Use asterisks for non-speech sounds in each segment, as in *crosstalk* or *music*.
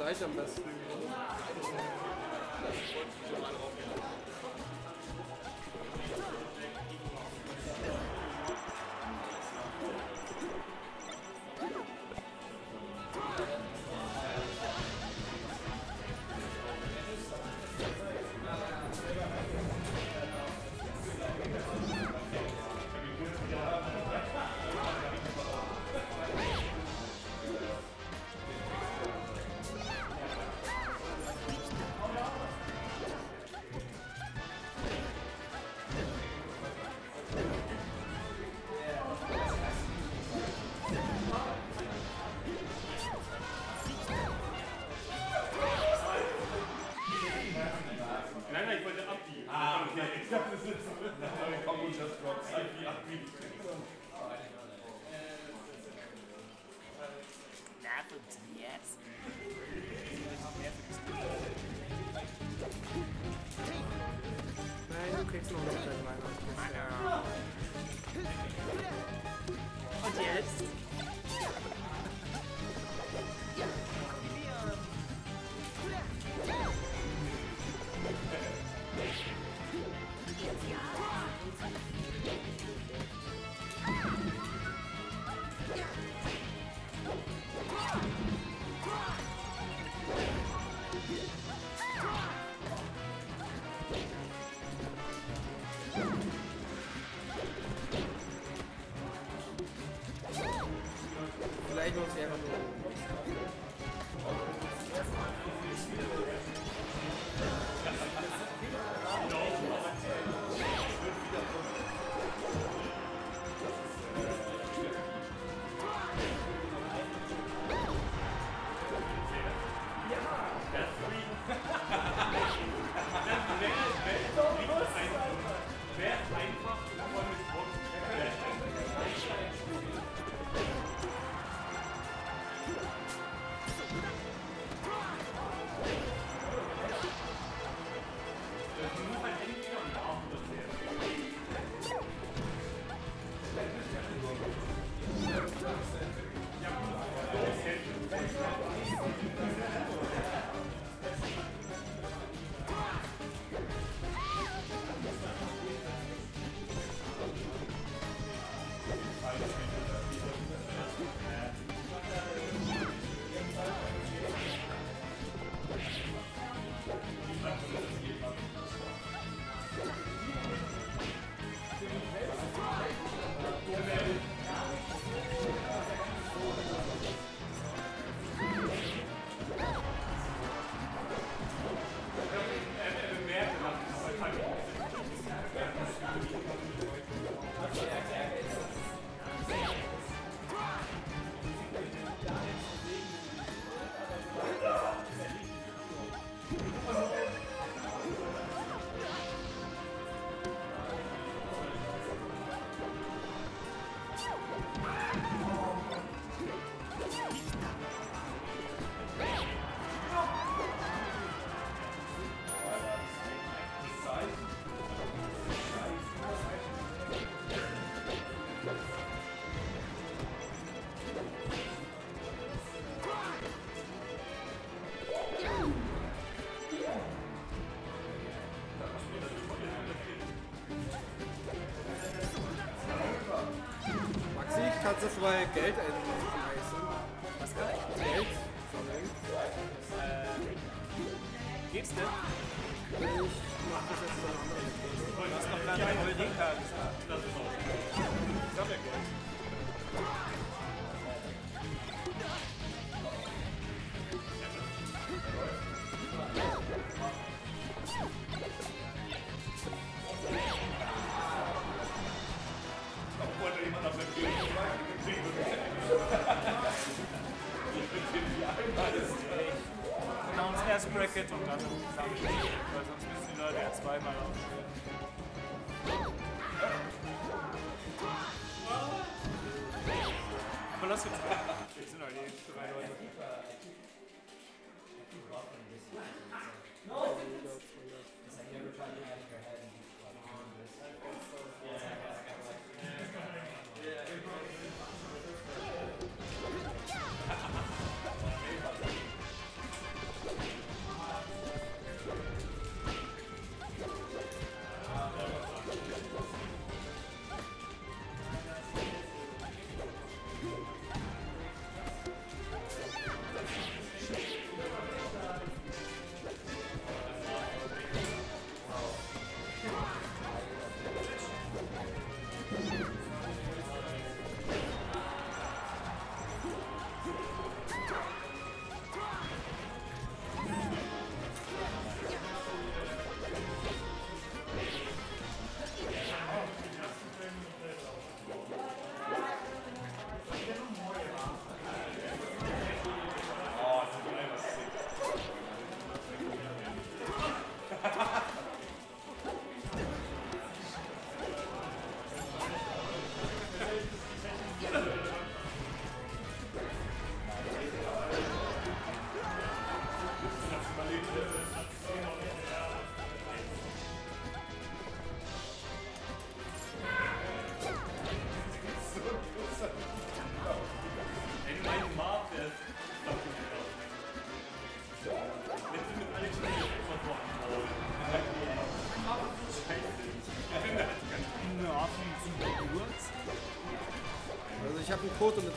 gleich am besten. Yeah. hat sie vorher Geld einreißen. Was kann ich? Geld sammeln. Äh, geht's denn? Ich mach das jetzt mal anders. Du hast noch gerade Eureka gesagt. Das ist auch. Geld. No. important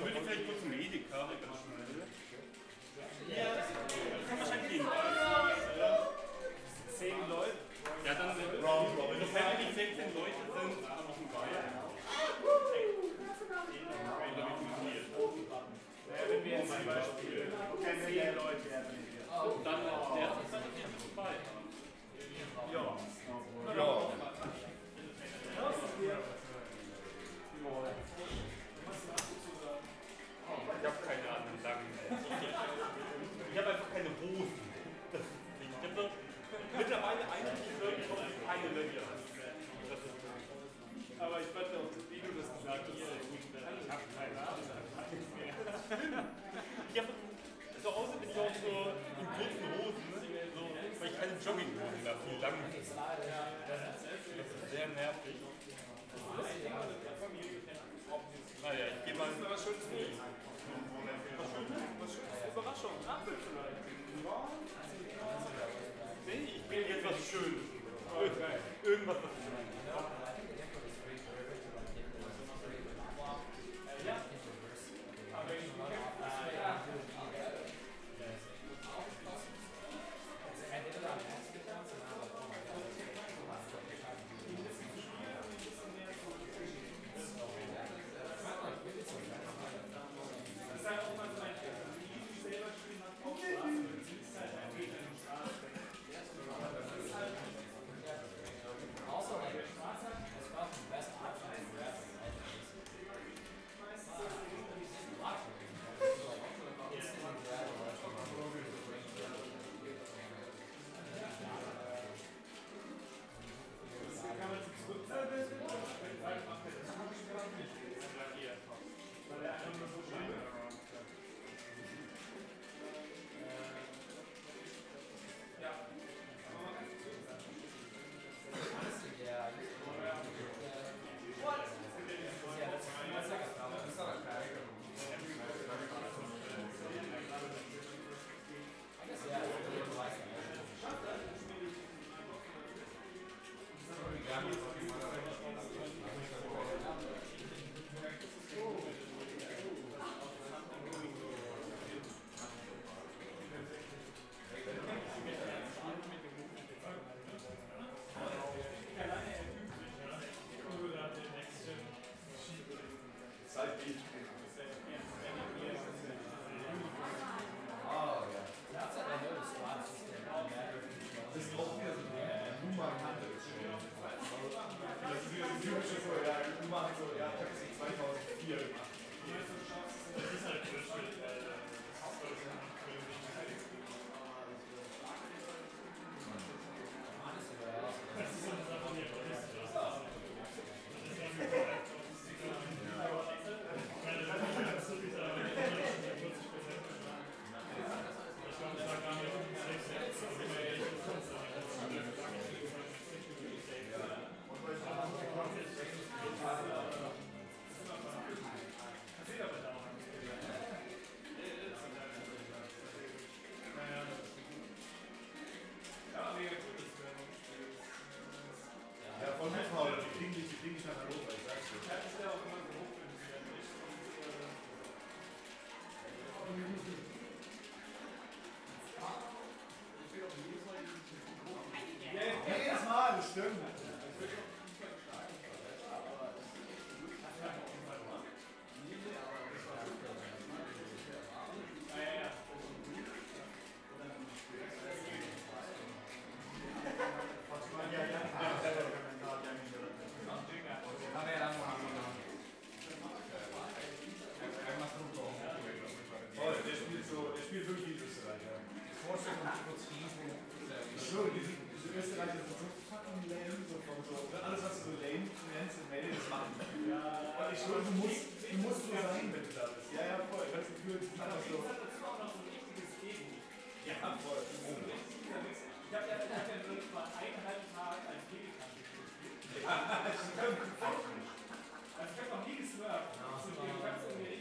Dann Ich habe so außerdem bin ich auch so in kurzen Hosen, so, weil ich keine Jogginghosen habe, die lang sind. Das ist sehr nervig. Naja, ich gehe mal. Was Schönes. Was Schönes, Überraschung, Apfel vielleicht. Nee, ich will jetzt was Schönes. Irgendwas, was Ja, von Mitfaul, die kriegen dich, die kriegen dich nach Hannover, ich sag's dir. Das ist ja Du musst, du musst so sein, wenn du da bist. Ja, ja, voll. Ich hab das Gefühl, die sind einfach so. Ja, voll. Ich habe ja, ich hab ja wirklich mal eineinhalb Tage als Pelikan gespielt. Ja, *laughs* stimmt. Also ich habe noch nie gesmurft. Also ich habe es irgendwie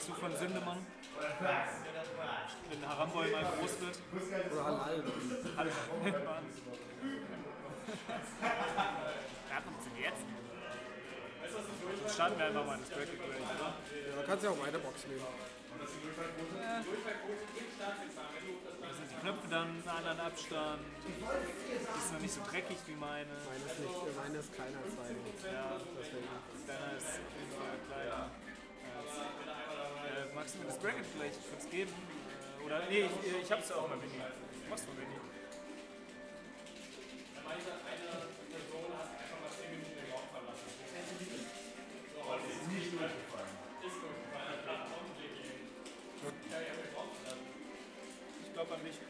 hältst du von Sündemann? Wenn Haramboy mal groß wird? Oder Halal. Hallo. Ja, funktioniert's. Jetzt starten wir einfach mal das Bracket gleich, oder? Ja, kannst ja auch meine Box nehmen. Da sind die Knöpfe dann einen anderen Abstand. Die ist noch nicht so dreckig wie meine. Meine ist nicht, meine ist kleiner als deine. Ja, Deswegen. deiner ist auf jeden Fall kleiner. Magst du mir das Bracket vielleicht kurz geben? Äh, oder, nee, ich, ich hab's ja auch mal, Winnie. Machst du, Winnie? Ich glaube an mich.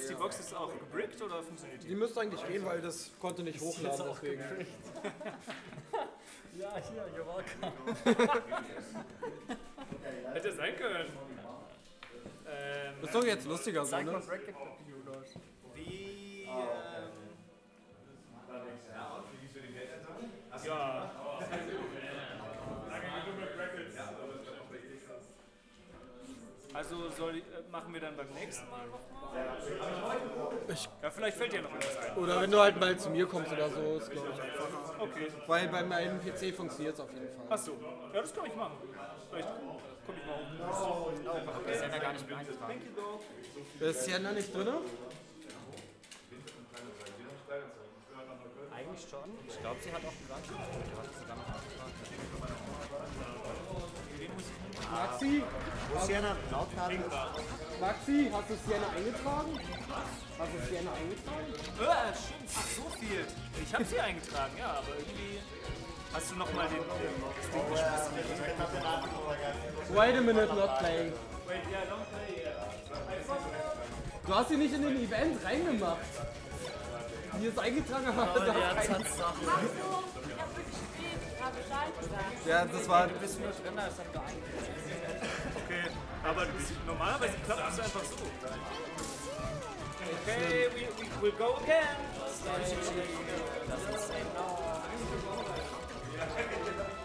ist die Box jetzt auch gebrickt oder funktioniert die? Die müsste eigentlich gehen, weil das konnte nicht *laughs* hochladen, deswegen. *laughs* Ja, hier, you're welcome. *laughs* Hätte sein können. Ähm, Das ist doch jetzt lustiger so, ne? Wie, ähm, Ja, und wie liest du den Geld dann? Hast Also soll, äh, machen wir dann beim nächsten Mal noch? Ja, vielleicht fällt dir noch etwas ein. Oder wenn du halt mal zu mir kommst oder so, ist glaube ich einfacher. Okay. Weil bei meinem PC funktioniert es auf jeden Fall. Achso. Ja, das kann ich machen. Vielleicht komme ich mal um. Das ist ja gar nicht mehr eingetragen. Ist Sienna nicht drin? Eigentlich schon. Ich glaube, sie hat auch gesagt, sie hat sogar noch eingetragen. Maxi? Sienna, Lautkarte. Maxi, hast du Sienna eingetragen? Hast du Sienna eingetragen? Ah, stimmt. Ach, so viel. Ich habe sie eingetragen, ja, aber irgendwie. Hast du nochmal den, den, das Ding geschmissen? Wait a minute, not playing. Wait, yeah, don't play. Du hast sie nicht in den Event reingemacht. Die ist eingetragen, aber hat doch keinen. Achso, ich hab wirklich Bescheid gesagt. Ja, das war. Du bist nur drin, das hat nur eingetragen. Okay, aber das, normalerweise klappt das einfach so. Okay, we, we, we'll go again. Why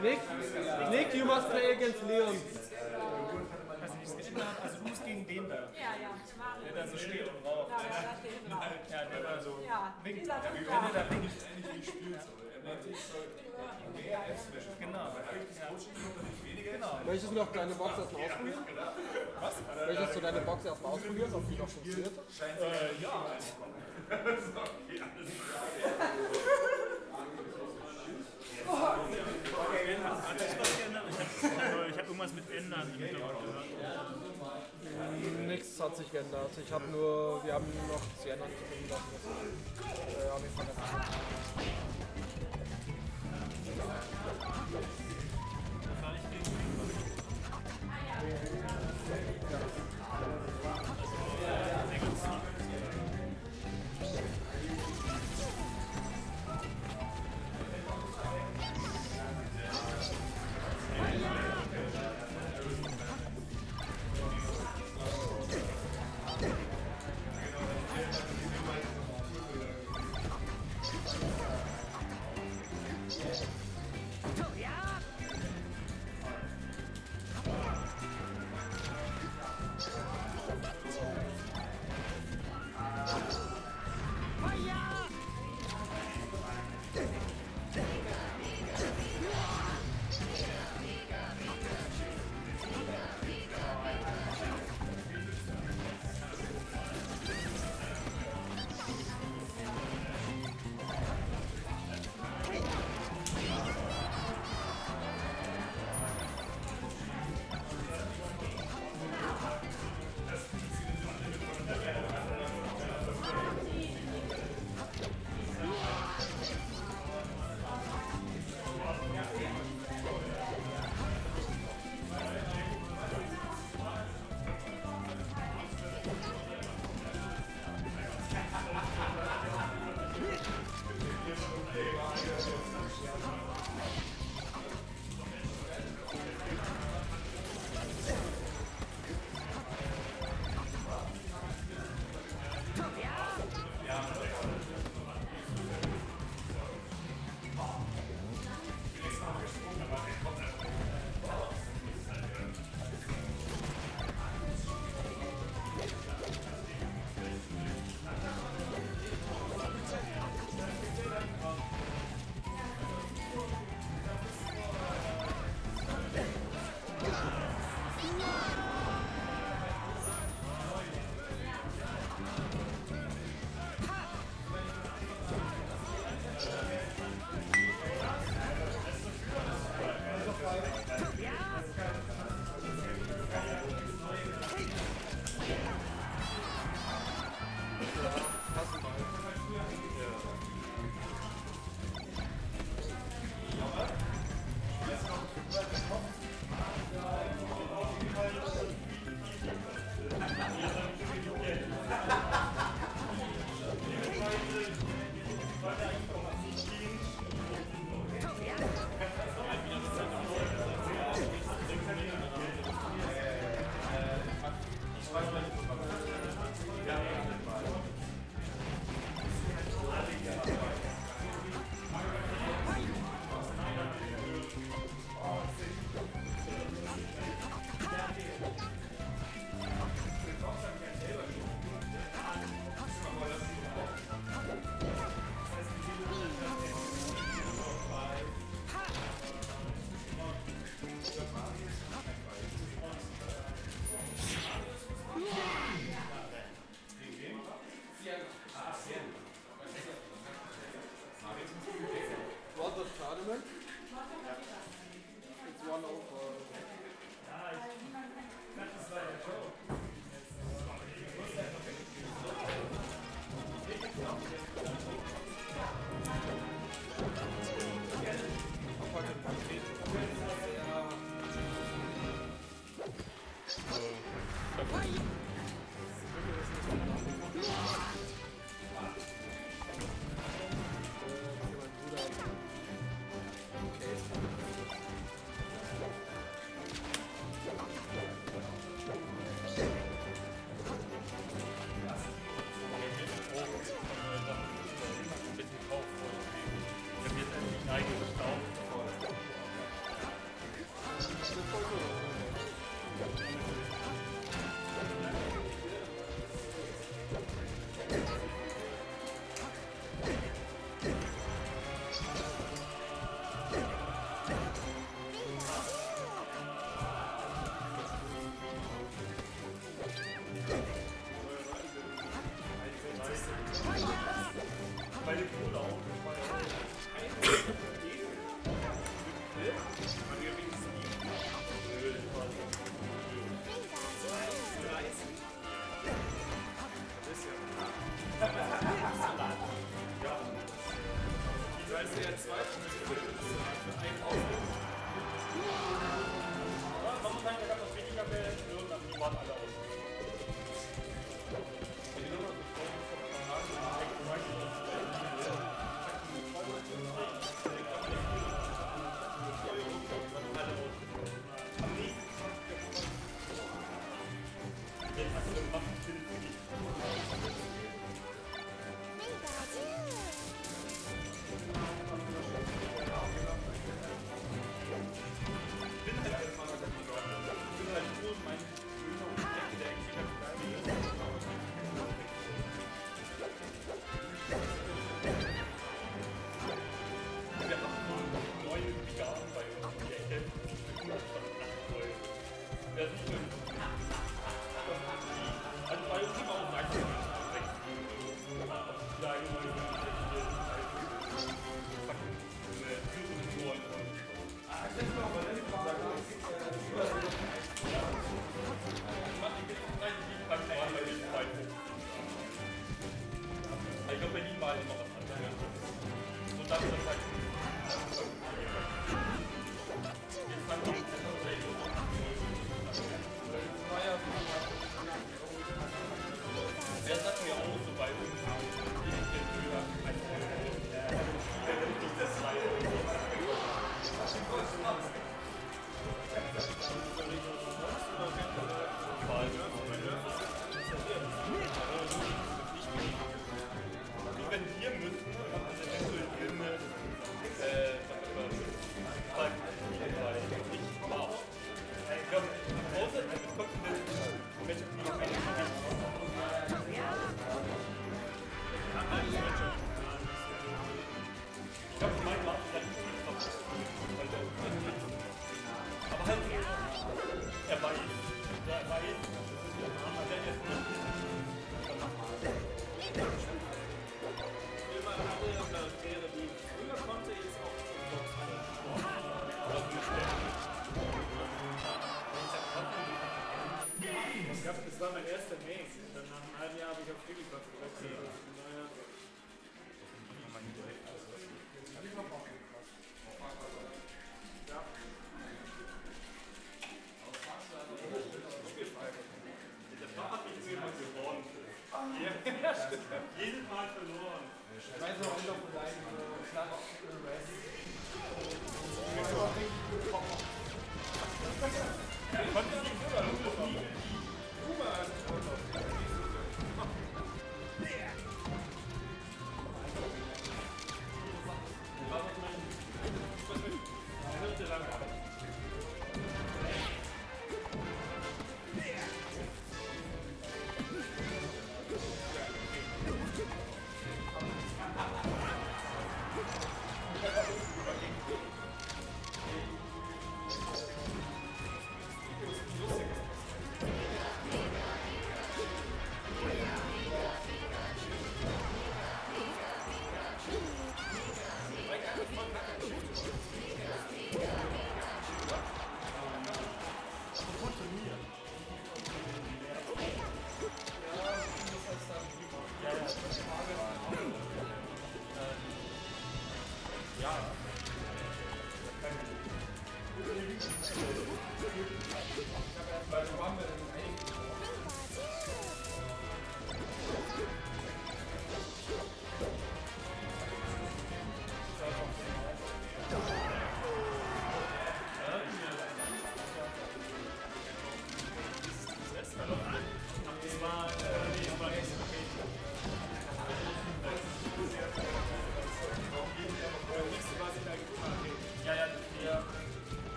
Nick, Nick, you must play against Leon. Sich. Also du musst gegen den da, Ja, ja, der da so steht und raucht. Ja, da steht drauf. Ja, der da so Ja, winkt. Ja, Winker. wenn er da winkt. Genau. Genau. Möchtest du noch deine Box erstmal ausprobieren? Was? Möchtest du deine Box erstmal ausprobieren, ob die noch funktioniert? Äh, ja. Hat sich was geändert? Ich habe irgendwas mit ändern im Hintergrund gehört. Nichts hat sich geändert. Ich habe nur, wir haben noch Sienna drin lassen. Das äh, habe ich vergessen. War Ich hab,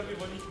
Ich glaube, wir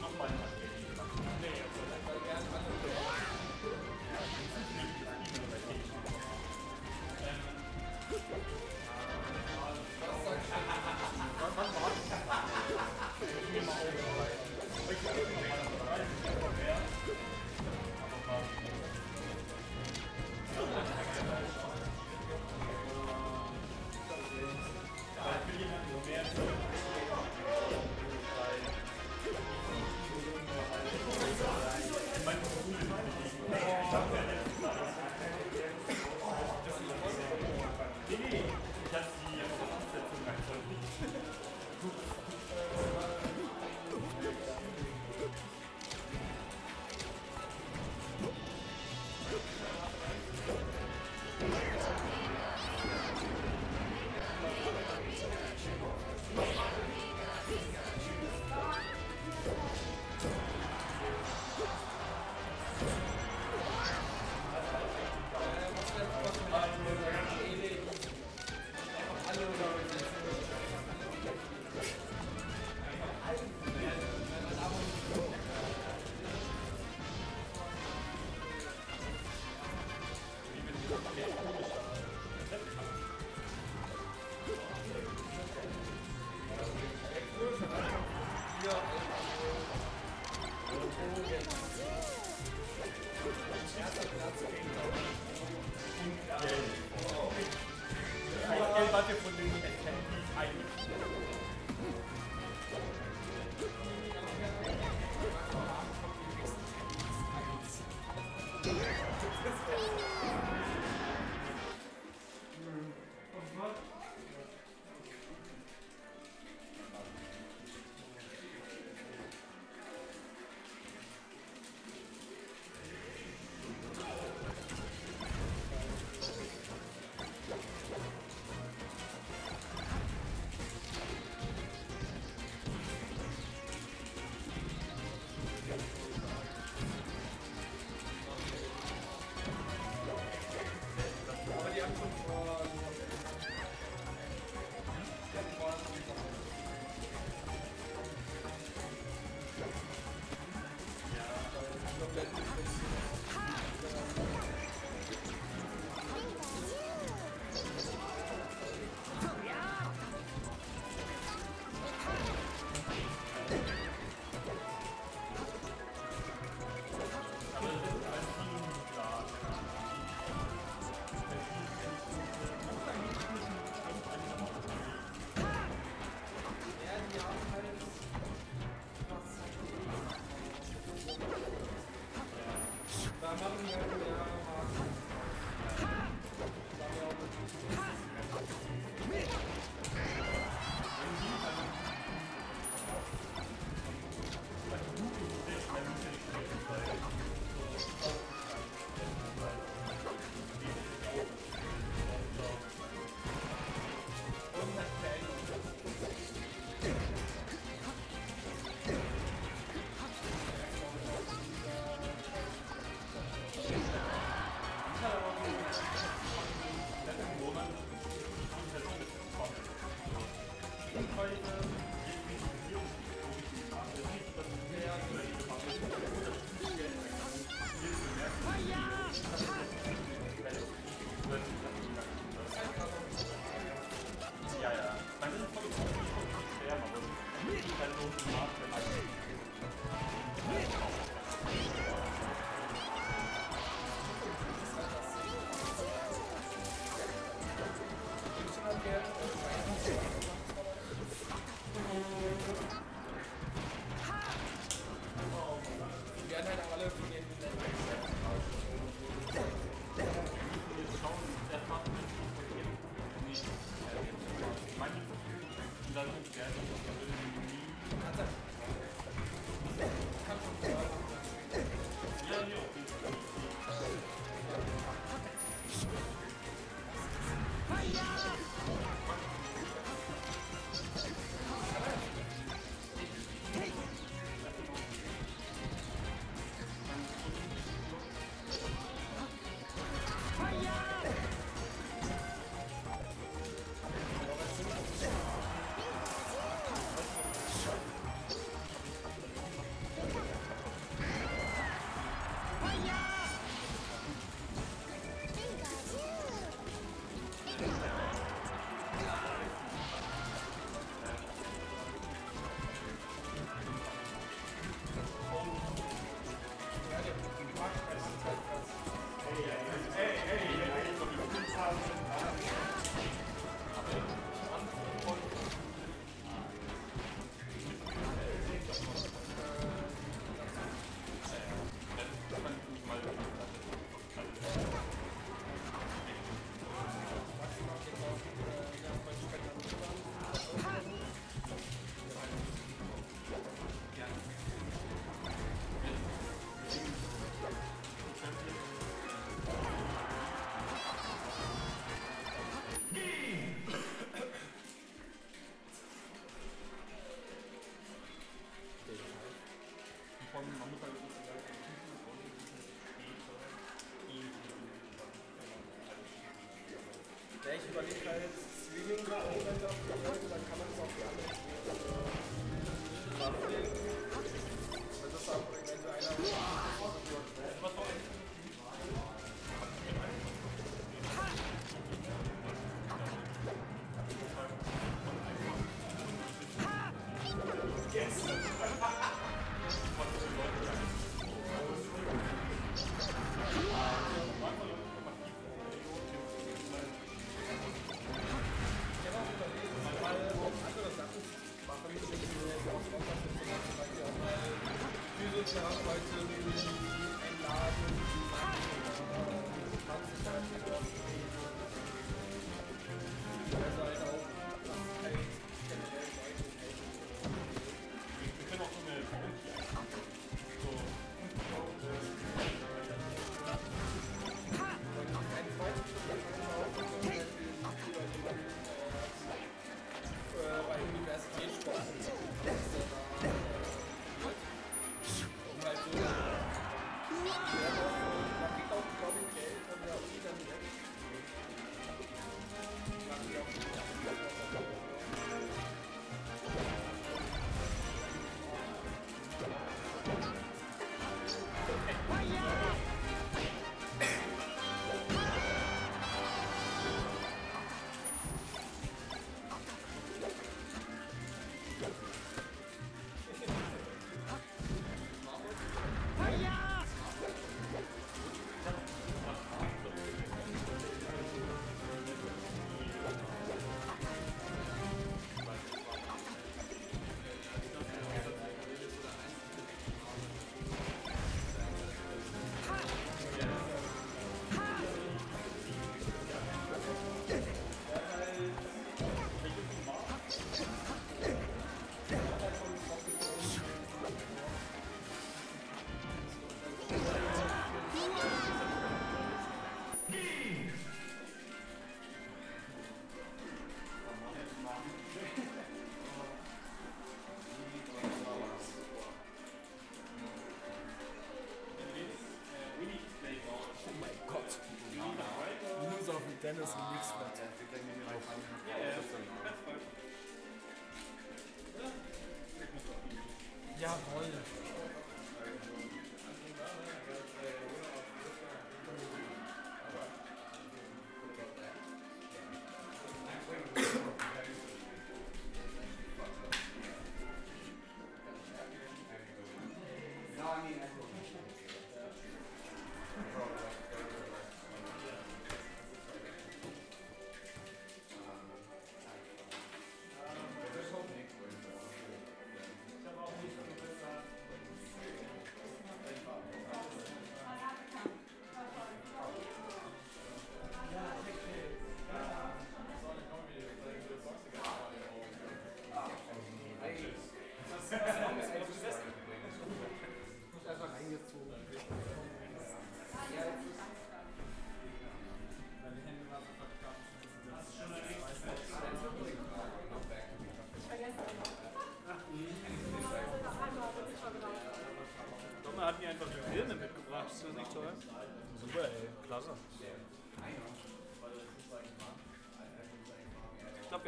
Ja, ich überlege halt Streaming-Sachen, dann kann man es auch die anderen Spiele.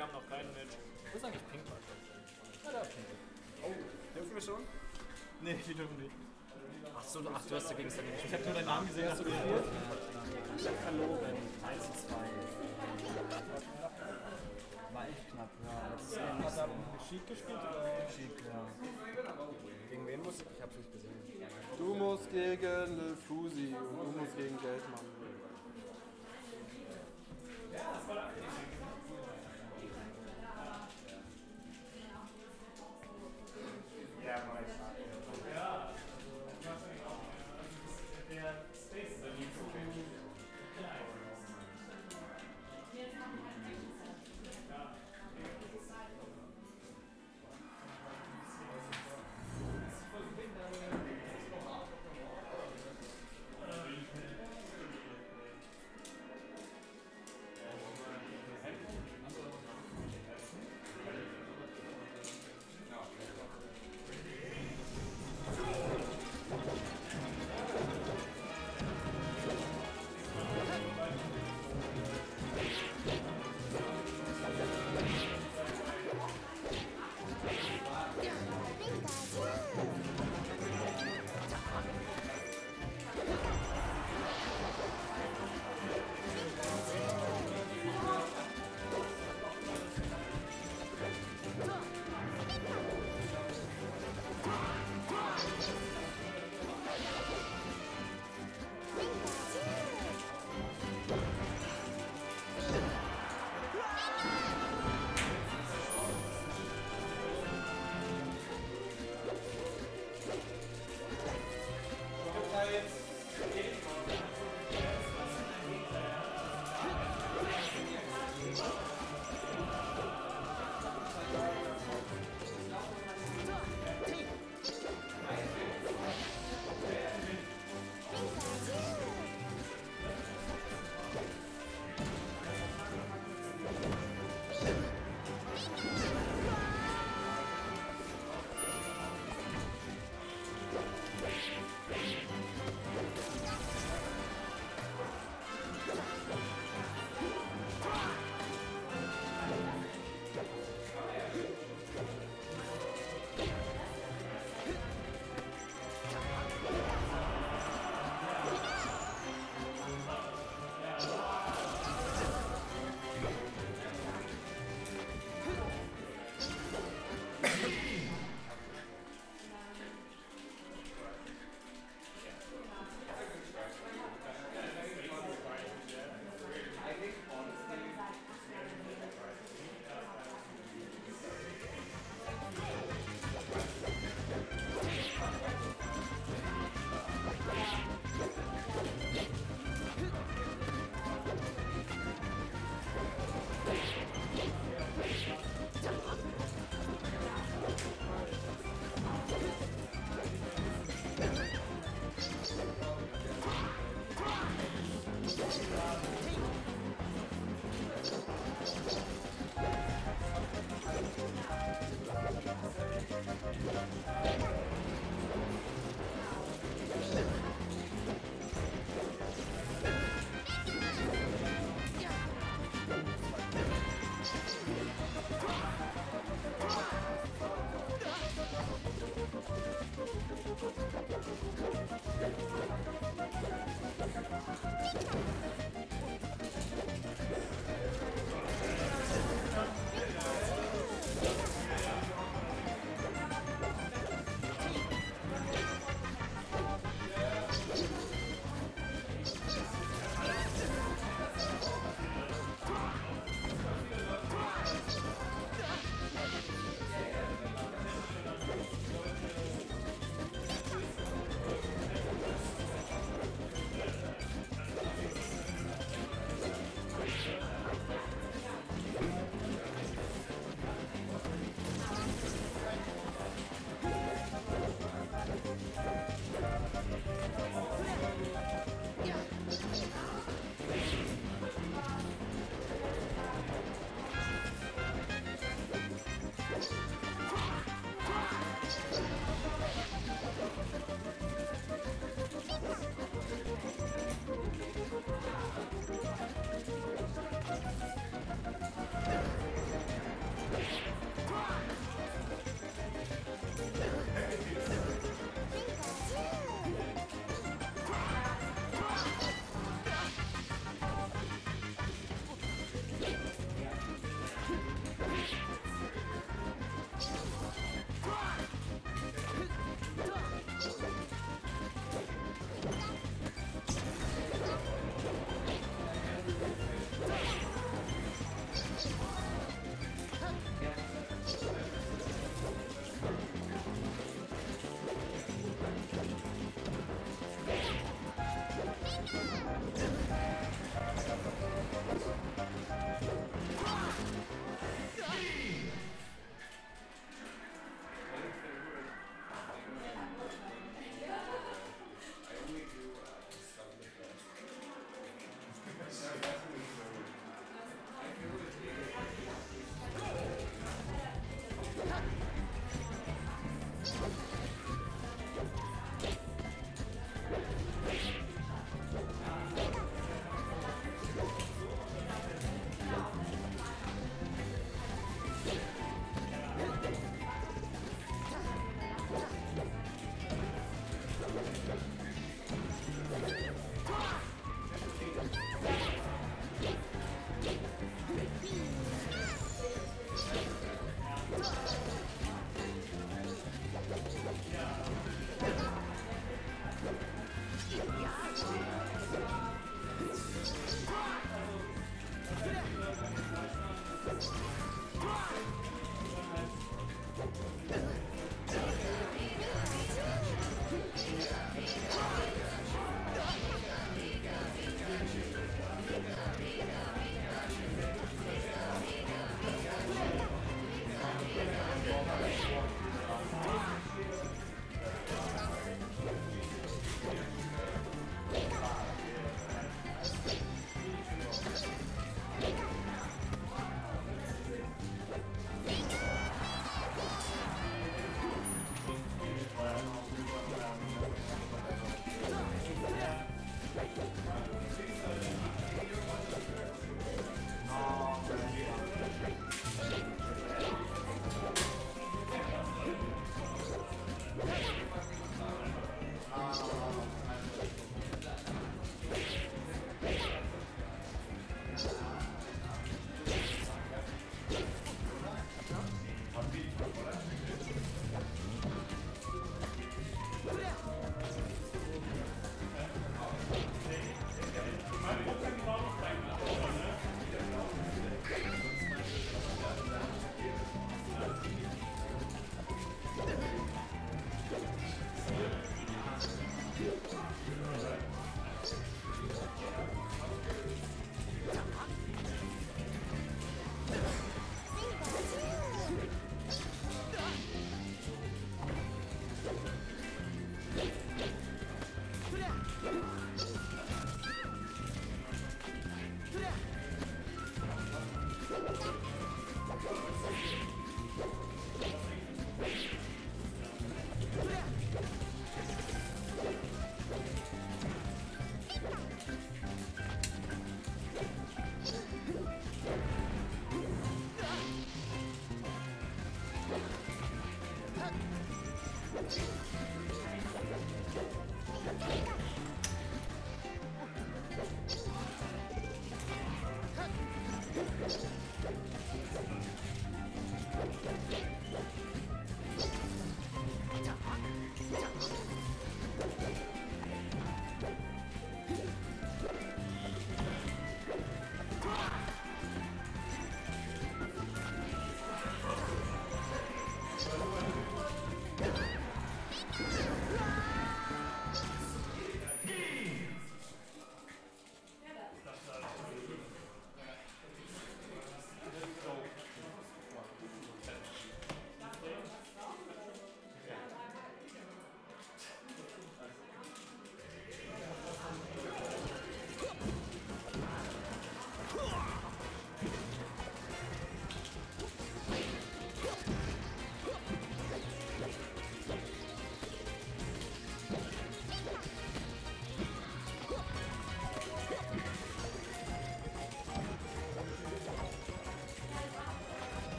Wir haben noch keinen mit. Wo ist eigentlich Pink? Ja, da Pink. Oh, helfen wir schon? Nee, die dürfen nicht. Ach so, ach, du hast dagegen gespielt. Ich habe nur deinen Namen gesehen, hast du gespielt? Ich hab verloren. 1 zu 2. War echt knapp, ja. Letztes Jahr Hat nicht er so. Sheet gespielt oder? Schick, ja. Gegen wen muss ich? Ich hab's nicht gesehen.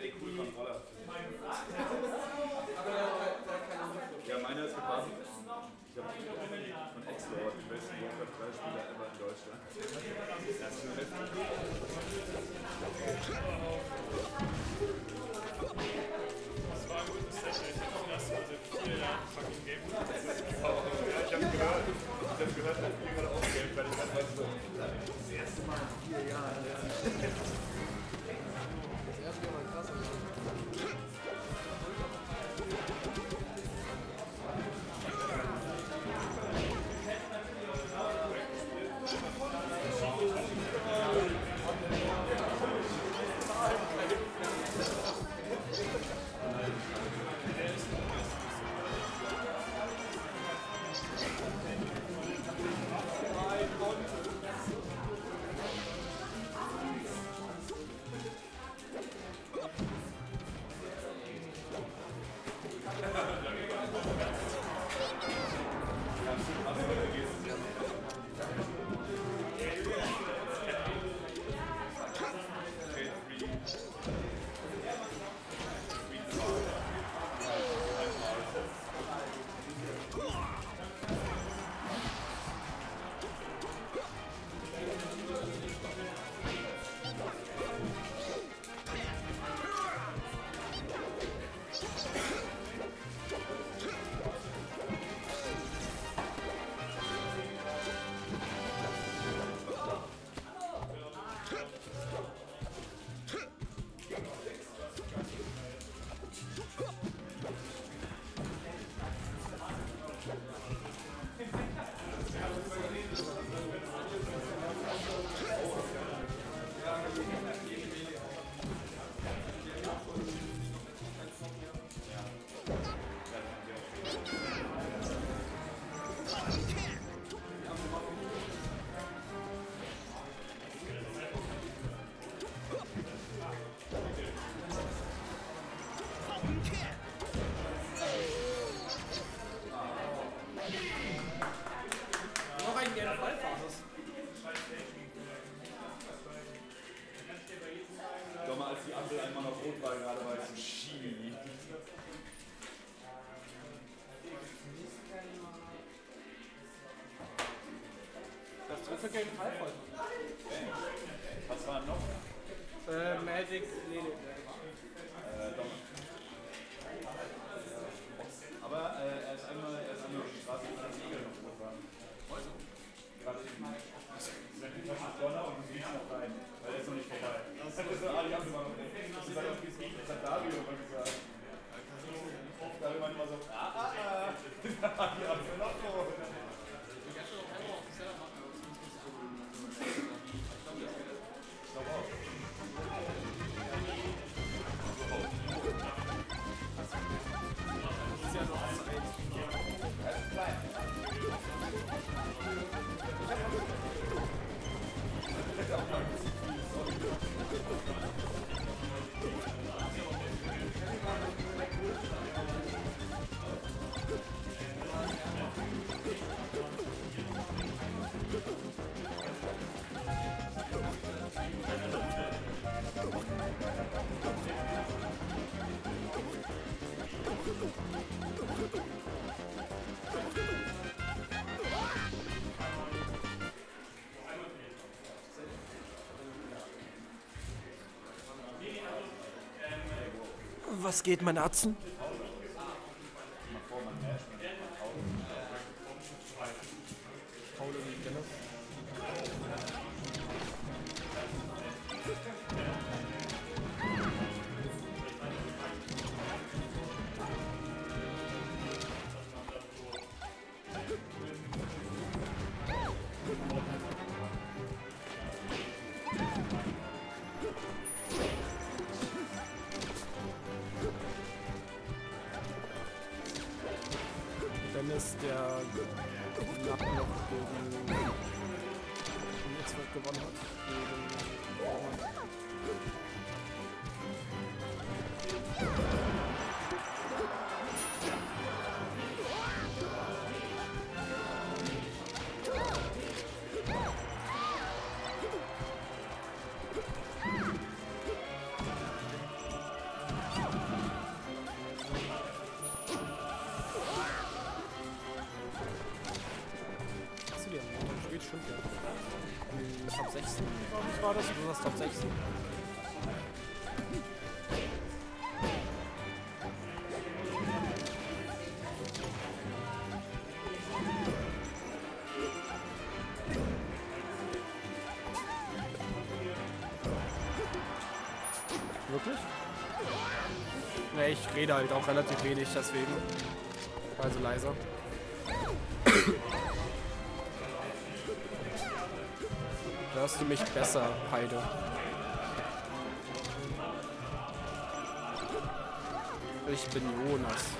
Ey, cool, Controller. Ja, meiner ist gepasst. Ich habe von Ex-Lord, die besten Warcraft 3 Spieler ever in Deutschland. Das ist. Mal, Was geht, mein Atzen? Wirklich? Ne, ich rede halt auch relativ wenig, deswegen. Also leiser. Hörst du mich besser, Heide? Ich bin Jonas.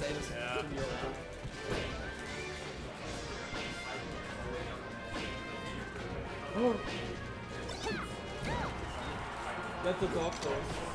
Halt ein insanes Ja. Turnier. Oh. Let the dog go.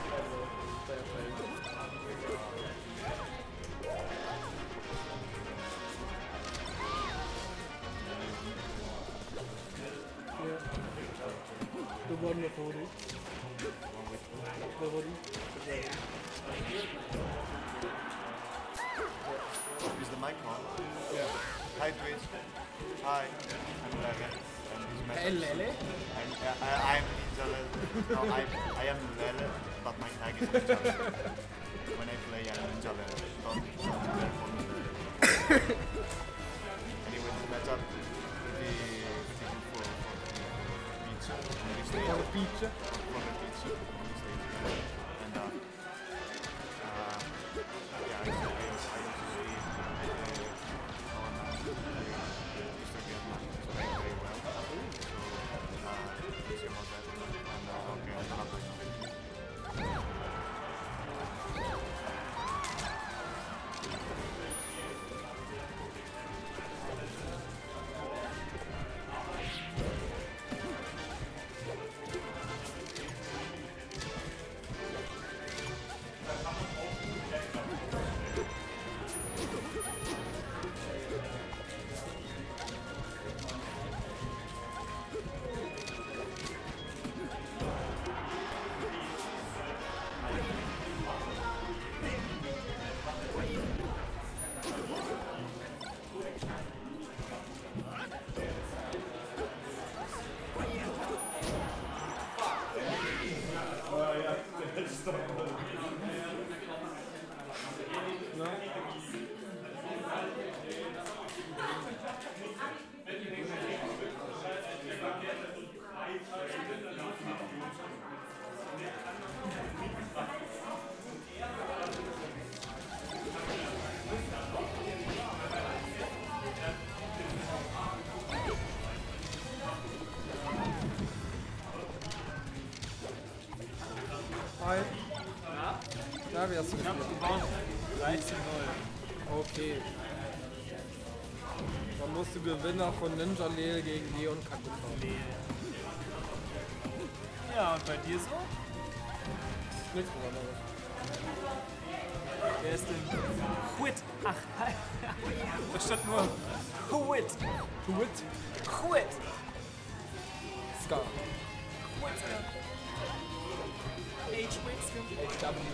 Knapp gewonnen. 13-0. Okay. Dann musst du Gewinner von Ninja Lele gegen Leon Kakuta. Ja, und bei dir so? Nichts Besonderes. Wer ist denn? Quit. Ach, da stand nur Quit. Quit. Quit. Ska. Quit. H. Winscombe. HW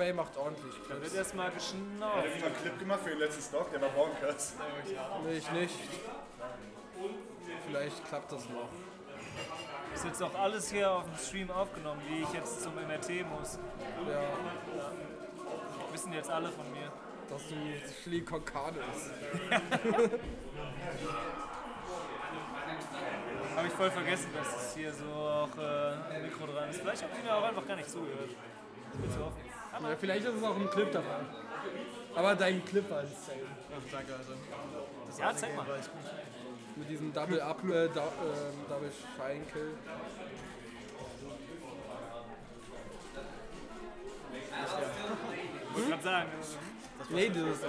Way, macht ordentlich Da wird Clips. erstmal Ich geschnauft. habe mal einen Clip gemacht für den letzten Stock, der war bonkers. Nee, ich nicht. Vielleicht klappt das noch. Ist jetzt auch alles hier auf dem Stream aufgenommen, wie ich jetzt zum MRT muss. Ja, Wissen jetzt alle von mir. dass du Chili con Carne isst. *laughs* Habe ich voll vergessen, dass es hier so auch äh, ein Mikro dran ist. Vielleicht habt ihr mir auch einfach gar nicht zugehört. Das wird so offen. Ja, vielleicht ist es auch ein Clip dabei. Aber dein Clip war insane. Ach, danke, also. Das Ja, zeig mal. Mit diesem Double Up, äh, ähm, Double Shine Kill. Ich wollte gerade sagen, äh, Nee, dieses auch.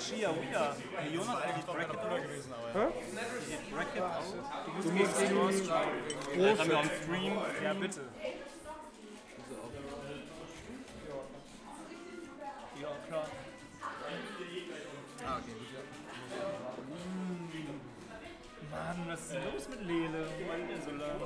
Shia Wia. Hey, Jonas, eigentlich Bracket out. gewesen, aber ja. Bracket out. Du musst gegen Das haben wir am Stream. Ja, bitte. Ja, klar. Ah, okay, ja. Mann, was ist denn los mit Lele? Denn so lang?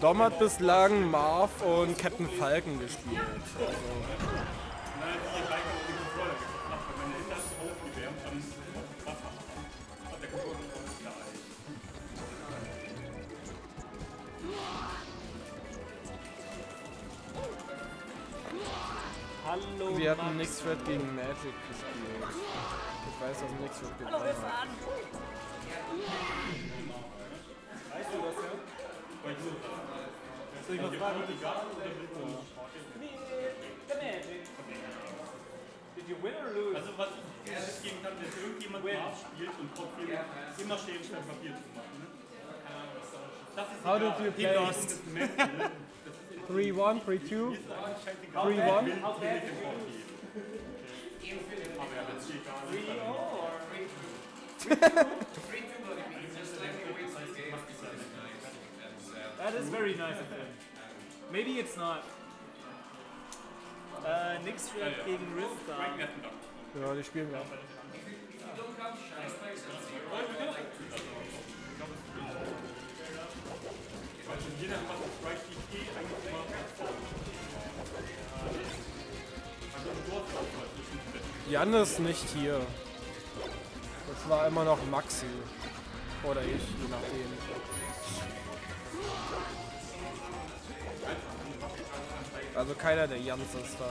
Dom hat bislang Marv und Captain Falcon gespielt. Also. Hallo, wir hatten Max. Nixred gegen Magic gespielt. Ich weiß, dass Nixred gewonnen hat. Weißt du das ja? Soll ich was fragen? Nee, the Magic. Did you win or lose? Also was ich nicht geben kann, dass irgendjemand Marv spielt und trotzdem immer stehen statt Papier zu machen. Ne? Das ist How egal. did you Geht play? nicht um das Match, ne? 3-1, 3-2. Mir ist eigentlich scheißegal. 3-1. Wer will, will mit dem Ball gehen. Aber *laughs* ja, das ist egal. That is very nice of him. Maybe it's not. Äh, Nix Red gegen Rifta. Ja, die spielen wir. Jeder macht Strike eigentlich immer Also nicht hier. Das war immer noch Maxi. Oder ich, je nachdem. Also keiner der Jans ist da.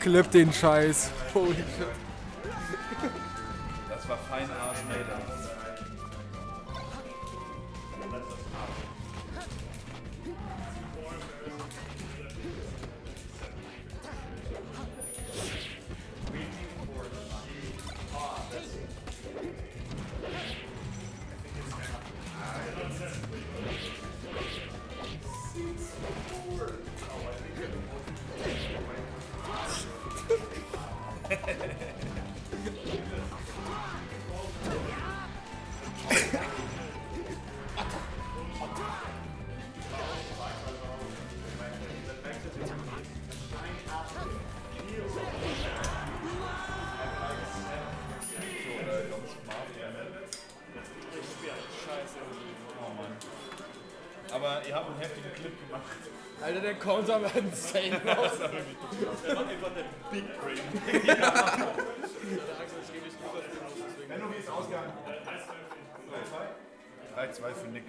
Clip den Scheiß. Holy Alter, der Counter war insane aus. Er war einfach der Big Brain. *laughs* Benno, wie ist ausgegangen? 3-2 für Nick.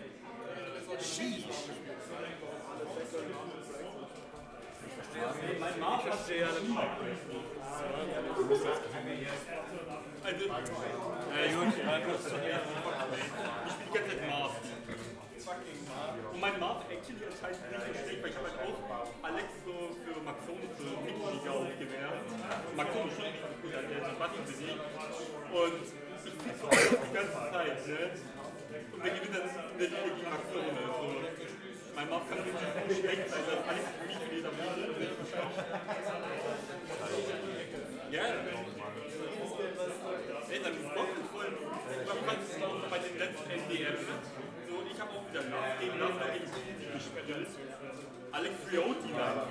Mein Marv verstehe ja das Also, äh, gut, ja, das ist Ich spiele die ganze Zeit Marv. Und mein Marv actually anscheinend nicht so schlecht, weil ich habe halt auch Alex so für Maxone für Nick-Liga aufgewehrt. Maxone schon richtig gut, der hat den Button besiegt. Und ich krieg so die ganze Zeit, ne? Und der gewinnt dann der Liga gegen Maxone. So. Mein Marv kann richtig schlecht sein, dass Alex mich für die Ja, Ey, dann ist Bock voll. Ich fand es bei den letzten NDM. Ich habe auch wieder Love gegen Love gegen Suzuki gespielt. Alex Friotti da.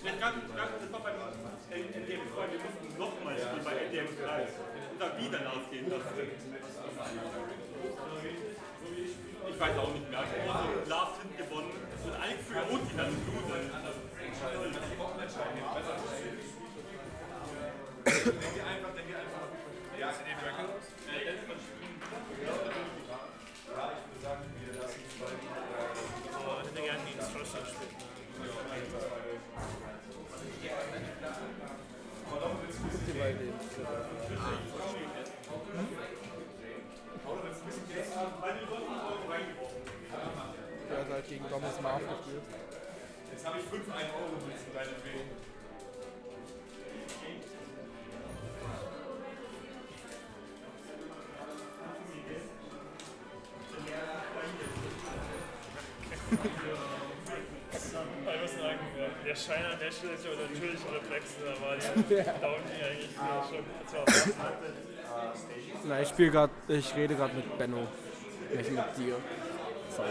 Ja, gar, gar, das war beim NDM 2, wir mussten nochmal spielen bei NDM 3. Und dann wieder gegen Love. Ich weiß auch nicht mehr. Ich habe so Love Hint gewonnen und Alex Friotti dann losen. Ja, sind die Records? Der hat gegen Thomas Marv gespielt. Jetzt habe ich 5 Euro Münzen deinetwegen. Ich muss sagen, der Schein an der Stelle ist ja natürlich Reflexe, war die eigentlich ja, schon. Das war Na, ich spiele gerade, ich rede gerade mit Benno. Nicht mit dir. Sorry.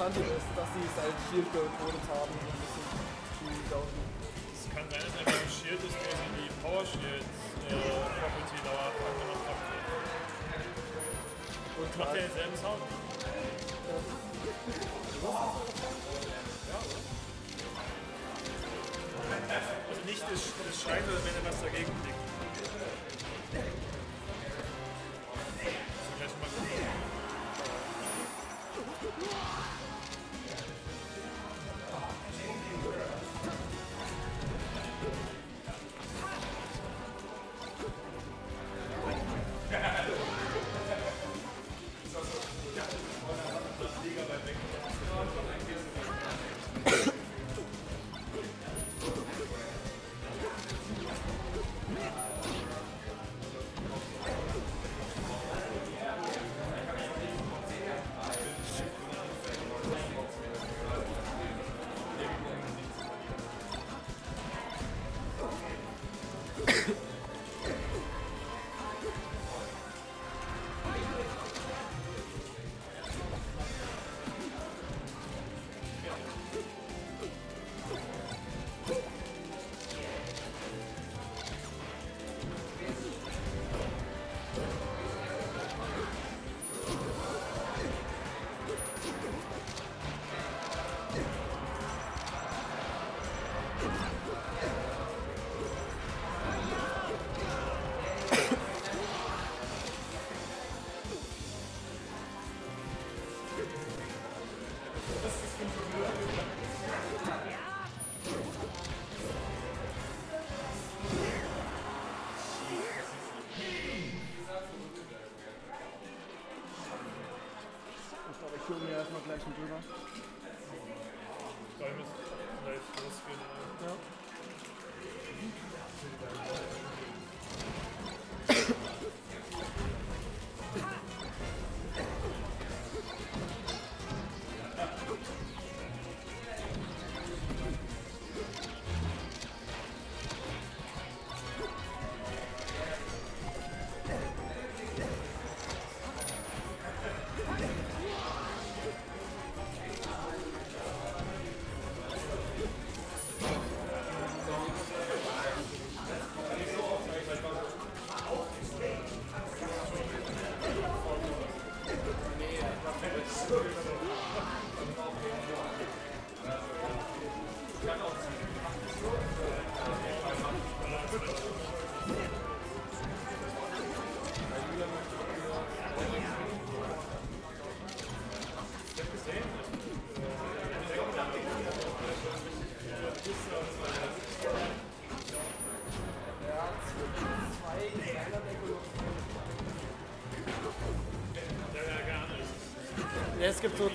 Interessantes ist, dass sie es halt als Shield klonen wir erstmal gleich mit drüber. es gibt so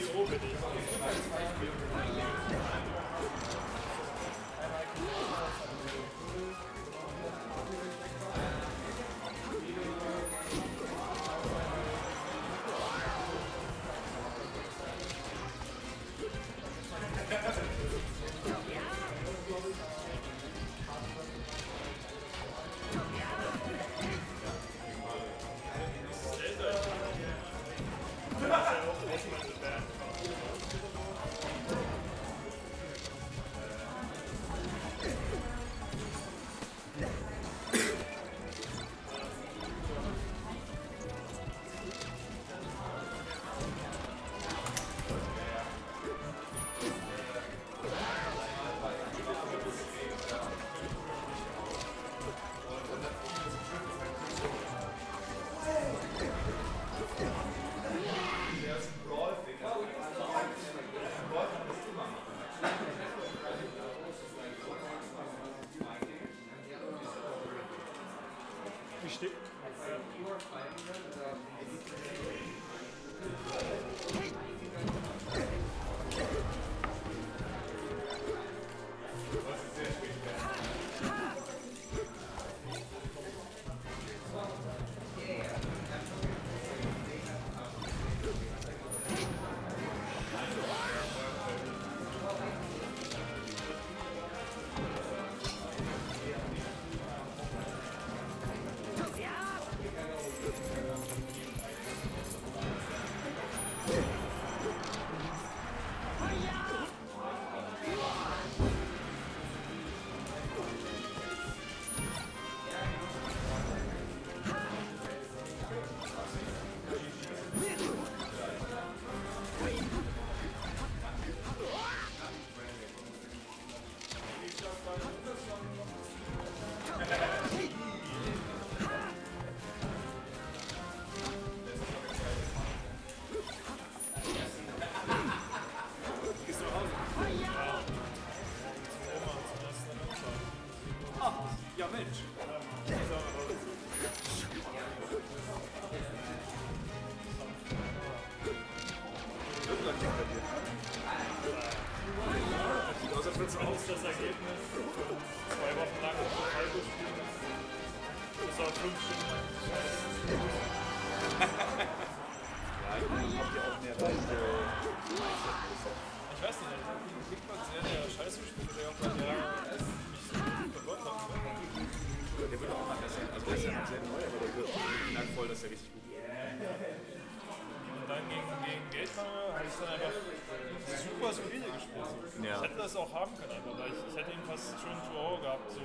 Ja. Ich hätte das auch haben können, aber ich, ich hätte ihn fast schön to Euro gehabt, so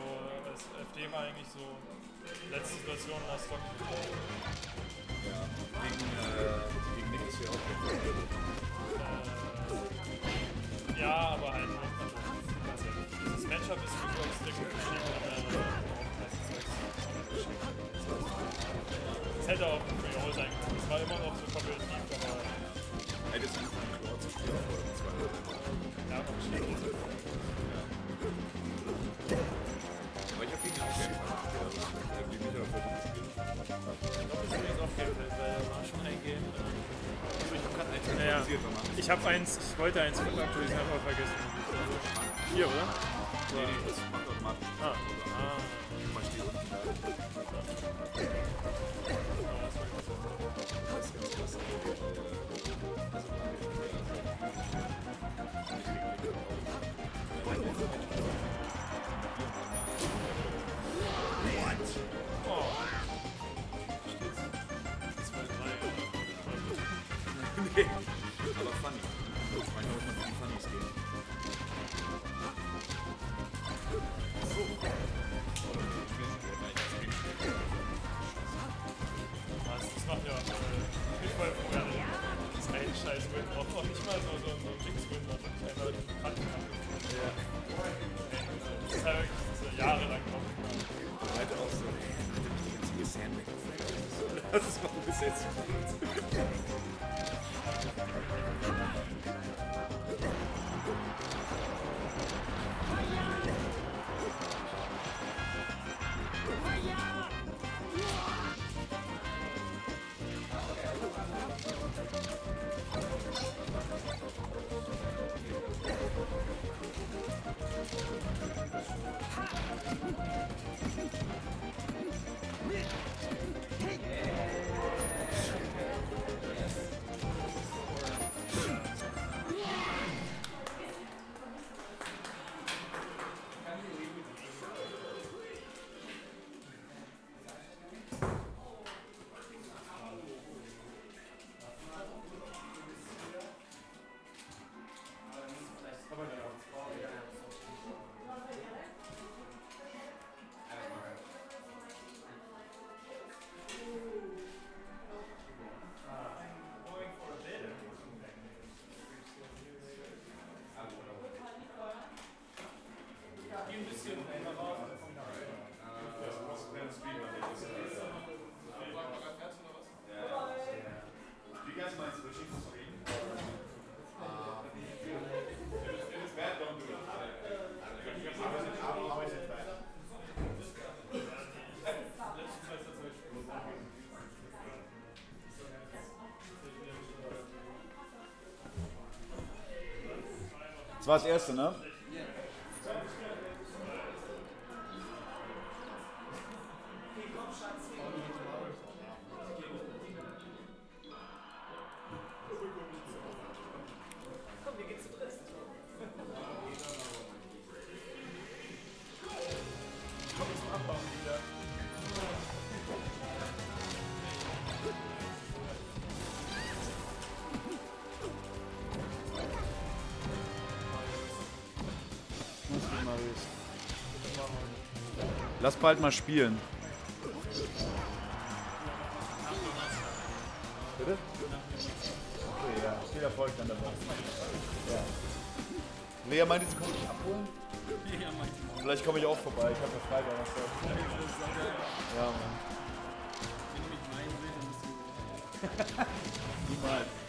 als FD war eigentlich so letzte Situation aus Stock. Ja, gegen, äh, gegen Nick ist hier auch. Äh, ja, aber halt also, Das Matchup ist für uns der gute äh, Schieb und das hätte auch Ich habe eins, ich wollte eins aktualisieren, habe aber vergessen. Hier, oder? Nee, nee, das macht automatisch. Ah. ah. War das erste, ne? Bald mal spielen. Bitte? Okay, ja. Viel Erfolg dann dabei. Ja. Lea meinte, sie kommt mich abholen? Vielleicht komme ich auch vorbei. Ich habe ja Freitag was da. Ja, Mann. *laughs* Niemals.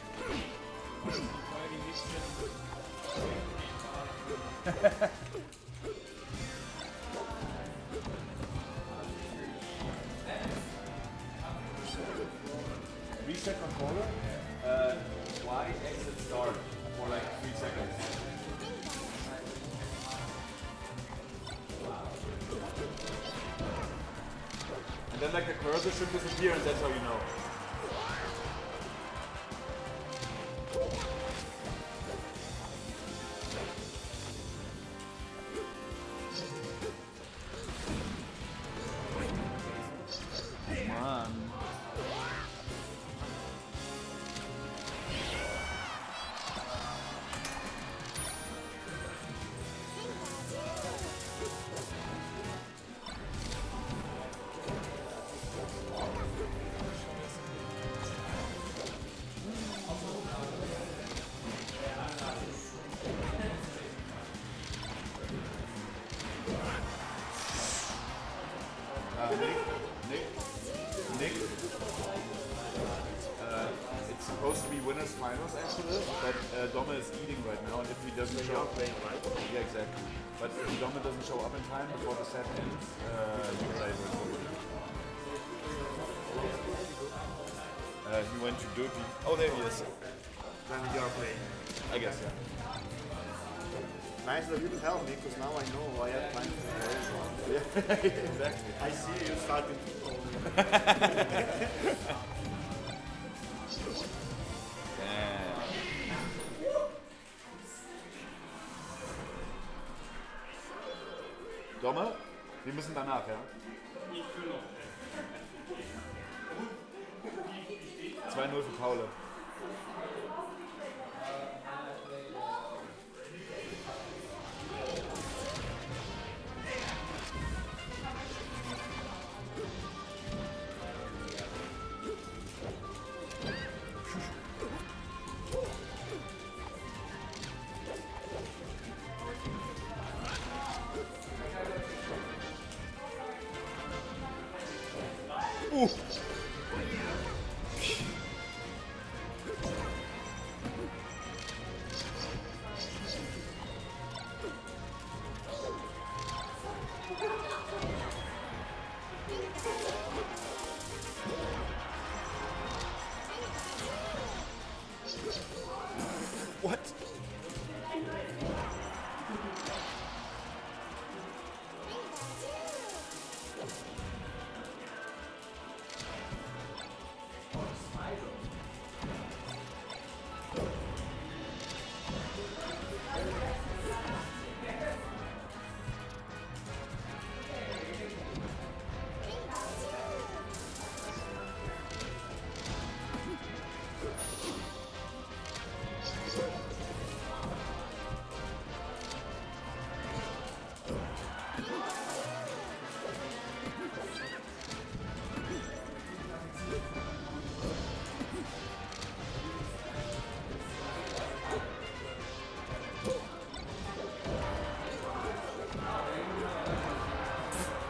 Then like the cursor should disappear and that's how you know. Tell me, because now I know I have time to play. *laughs* Yeah, exactly. I see you starting Domme, wir müssen danach, ja?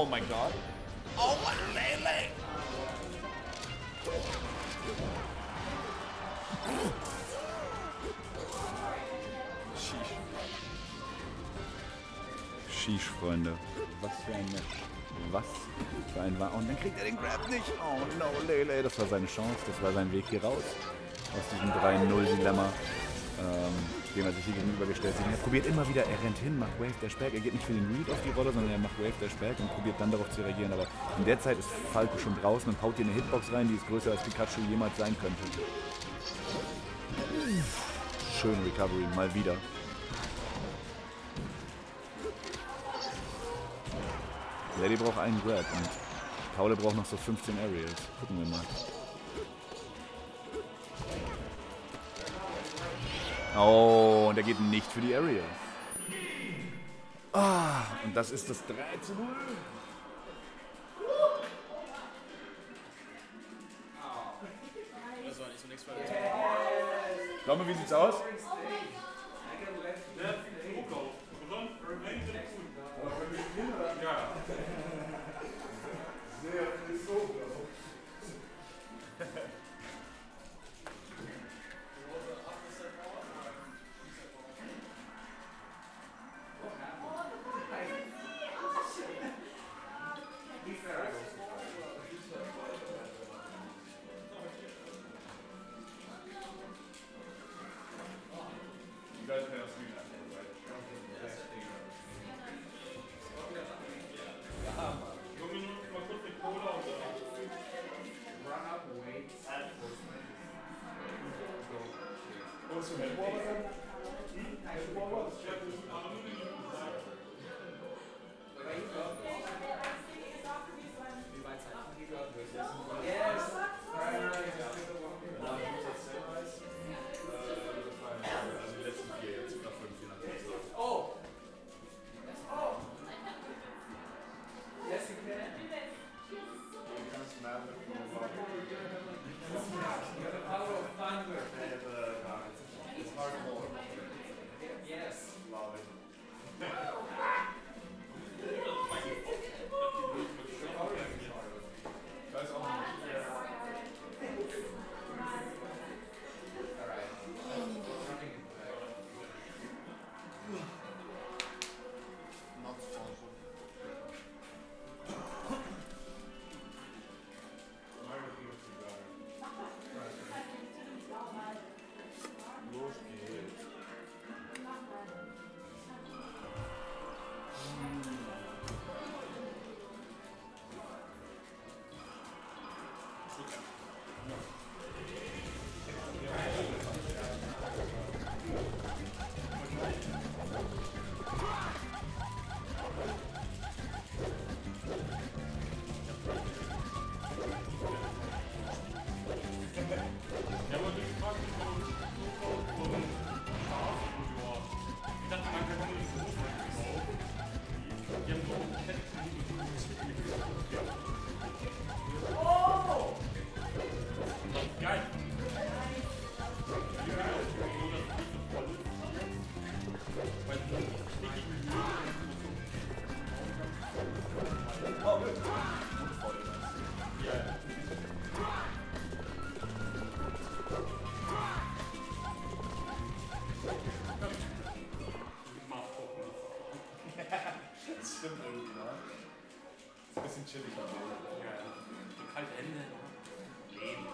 Oh my god. Oh, Lele! Sheesh. Sheesh, Freunde. Was für ein Match. Was für ein war. Und dann kriegt er den Grab nicht. Oh no, Lele. Das war seine Chance. Das war sein Weg hier raus. Aus diesem 3-0-Dilemma. Dem er sich hier gegenübergestellt hat. Er probiert immer wieder, er rennt hin, macht Wave Dash Back. Er geht nicht für den Read auf die Rolle, sondern er macht Wave Dash Back und probiert dann darauf zu reagieren. Aber in der Zeit ist Falco schon draußen und haut hier eine Hitbox rein, die ist größer als Pikachu jemals sein könnte. Schön Recovery, mal wieder. Lady braucht einen Grab und Paule braucht noch so 15 Aerials. Gucken wir mal. Oh, und er geht nicht für die Area. Ah, und das ist das 3 zu 0. Das war nicht so nichts falsch. Domme, wie sieht's aus? Also, Headwater? Okay. Bisschen chillig. Ja, ja. Kalte Hände. Leben.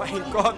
Oh mein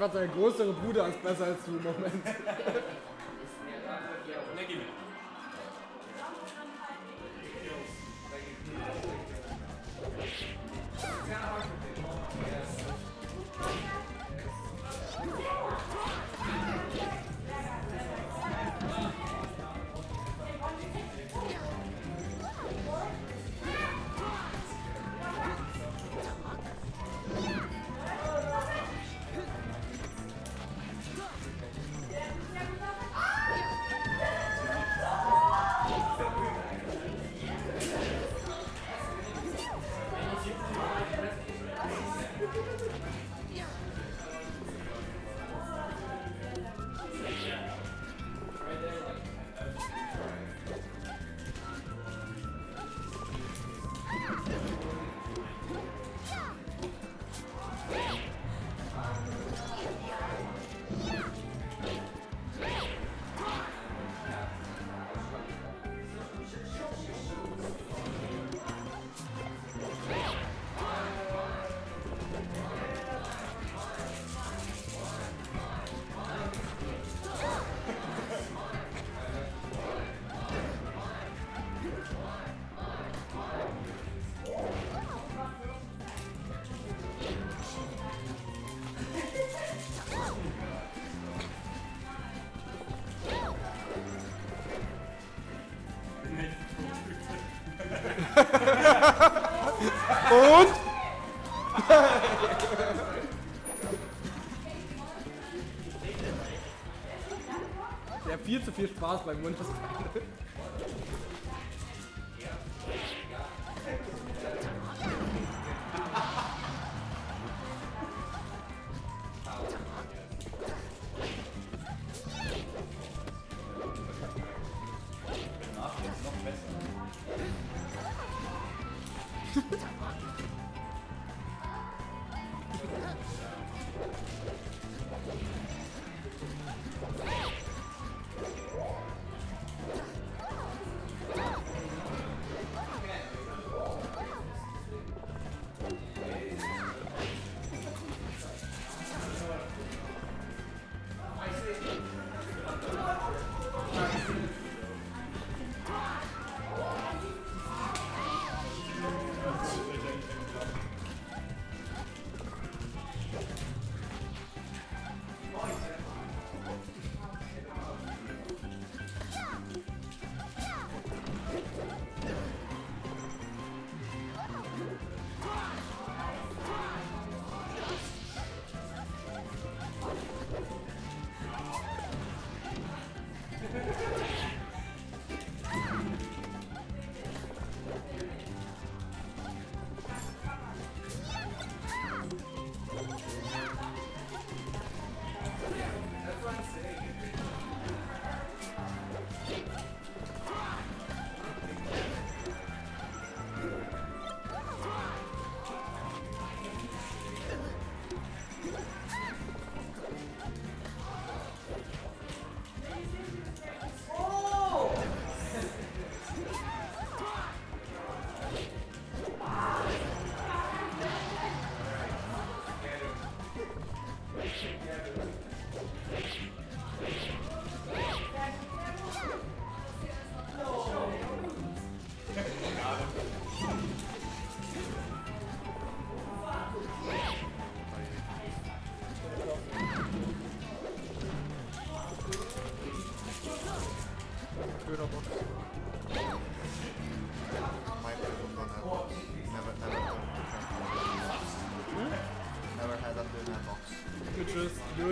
Einfach dein größere Bruder ist besser als du im Moment. Und? Der hat viel zu viel Spaß beim Windows.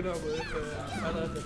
여不 분, 이 렇.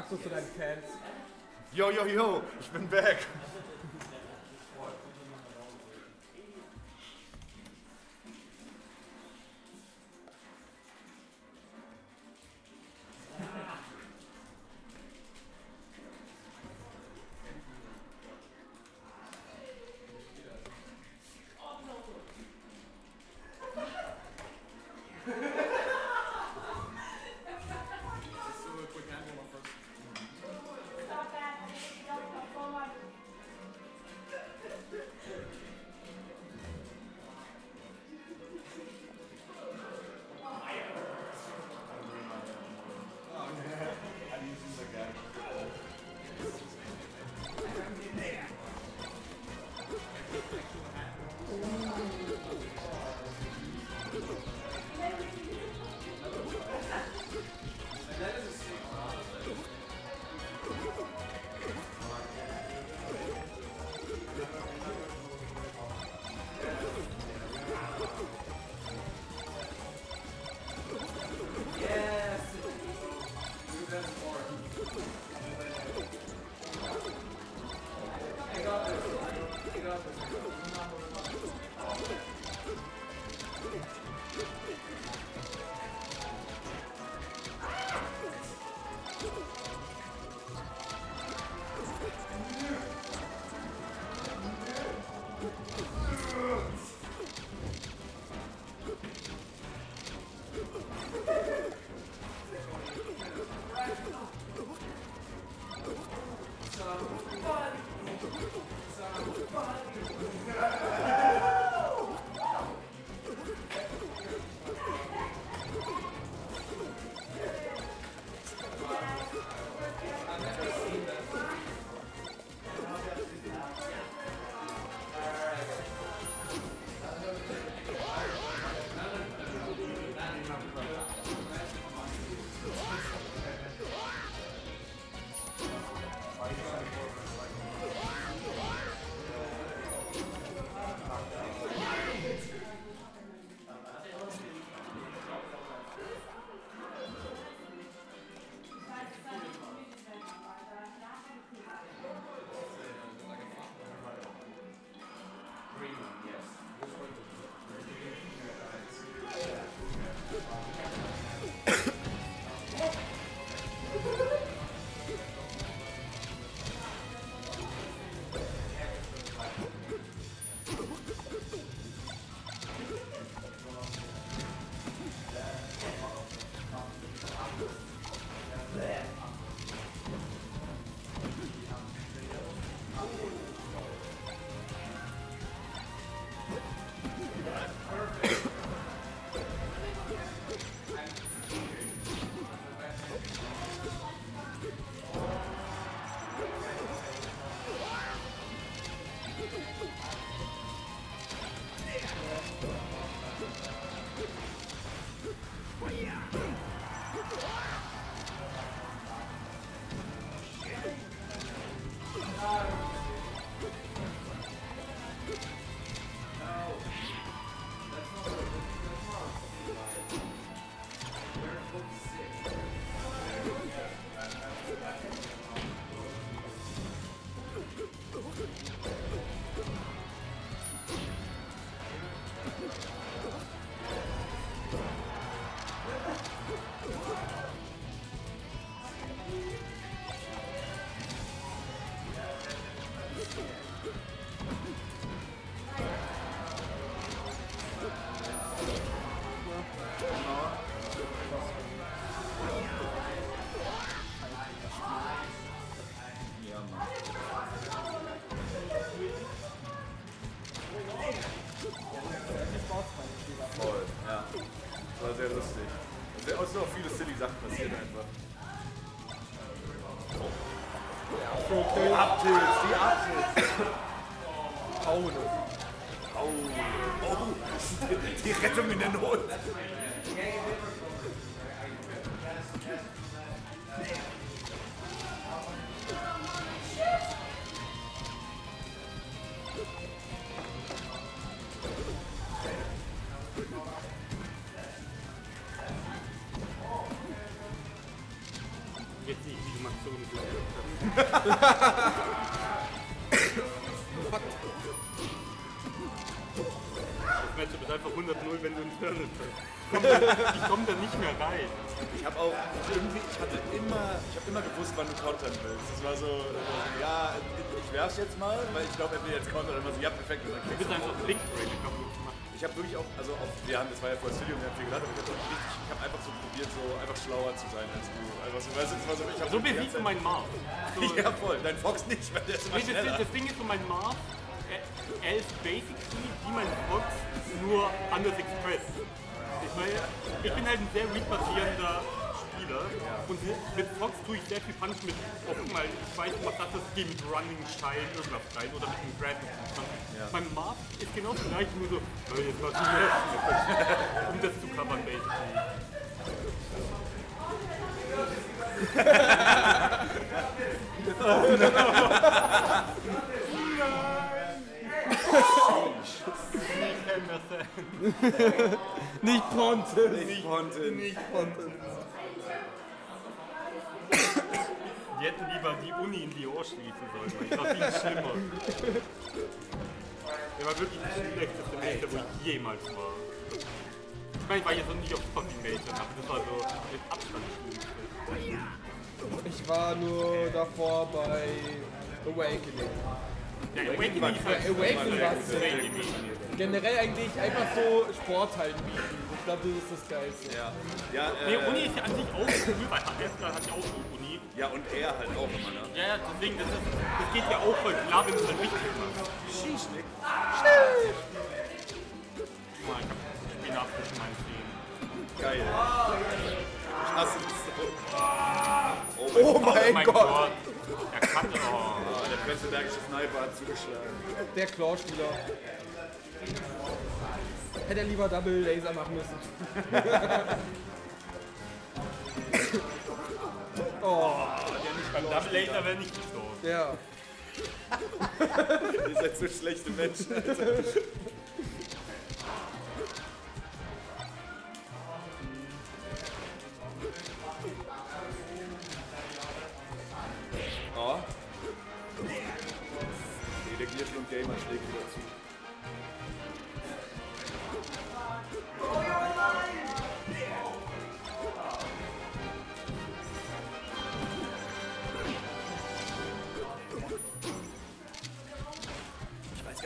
sagst du zu deinen Fans? Yo, yo, yo, ich bin back. Vor Studio, wir haben viel gedacht, aber ich habe habe einfach so probiert, so einfach schlauer zu sein als du. Einfach so, weißt du, das so, ich hab So ganze du meinen Marv. So, *laughs* Ja, voll. Dein Fox nicht, weil der ist immer Nee, das, schneller. das Ding ist so, mein Marv, er, er ist basically wie mein Fox, nur anders expressed. Ich meine, ich bin halt ein sehr read-basierender Spieler und mit Fox tue ich sehr viel Punch mit, guck mal, ich weiß, was das ist, mit Running Shine irgendwas rein oder mit einem Grab. Mein Marv ist genau das gleiche, nur so, oh, jetzt mach ich um das zu covern, basically. Nicht Ponte. Nicht Ponten. Nicht Ponte. Die hätten lieber die Uni in die Ohr schließen sollen, weil das war viel schlimmer. Der war wirklich das schlechteste Major, wo ich jemals war. Ich meine, ich war jetzt noch nicht auf Coffee Major, aber das war so mit Abstand Schlimmste. Ich war nur davor bei Awakening. Ja, Awakening ist halt Awakening war Awakening. Generell eigentlich einfach so Sporthallen bieten. Ich glaube, das ist das Geilste. Ja, ja, Nee, äh, Uni ist ja an sich auch cool, weil HF hat ja auch so Uni. ja, und er halt auch immer, ne? Ja, ja, deswegen, das, ist, das geht ja auch voll klar, wenn du es halt richtig machst. Schießnick. Guck mal, ich hab Spinat zwischen meinen Zähnen. Geil. Ich hasse das so. Oh mein, mein Gott. Gott. Er kann, oh. Ah, der Prenzlbergische Sniper hat zugeschlagen. Der Claw-Spieler. Hätte er lieber Double Laser machen müssen. *laughs* oh, Beim Double Laser wäre nicht gestorben. ja. *laughs* Ihr seid so schlechte Menschen. Alter. Oh. Nee, der Gearflug Gamer schlägt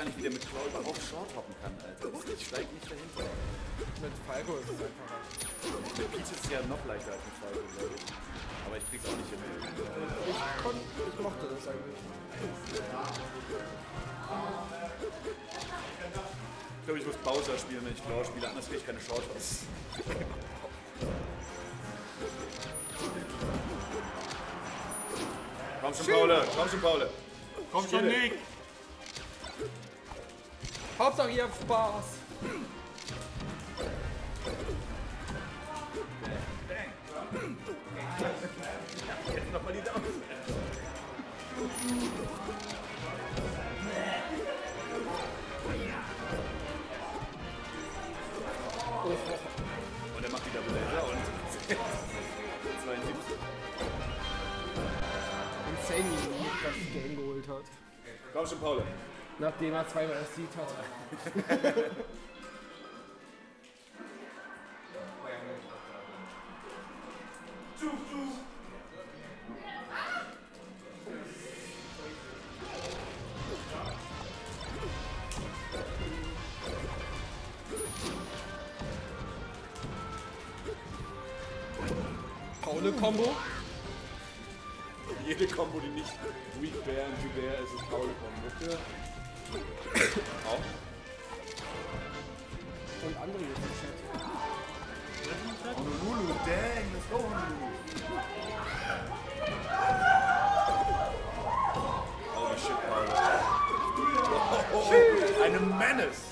gar nicht, wie der mit Claw überhaupt Short hoppen kann, Alter. Ich steig nicht dahinter. Mit Falco ist es einfacher. Mit Peach ist es ja noch leichter als mit Falco, glaube ich. Aber ich krieg's auch nicht hin. Ich, kon, ich mochte das eigentlich. Ich glaube, ich muss Bowser spielen, wenn ich Claw spiele, anders kriege ich keine Short Hops. Komm schon, Paule, komm schon, Paule. Komm schon, Nick! Hauptsache ihr habt Spaß. Jetzt nochmal die Daumen. Und er macht wieder Blazer und *laughs* 72. Insane, wie das Game geholt hat. Komm schon, Paule. Nachdem er zweimal erzielt hat. Paule Combo. Jede Combo, die nicht Weak Bear und Bear ist, ist Paule Combo. Auf. Und andere hier im Chat. Honolulu, dang, let's go Honolulu. Holy shit, Paul. Oh, oh, eine Menace.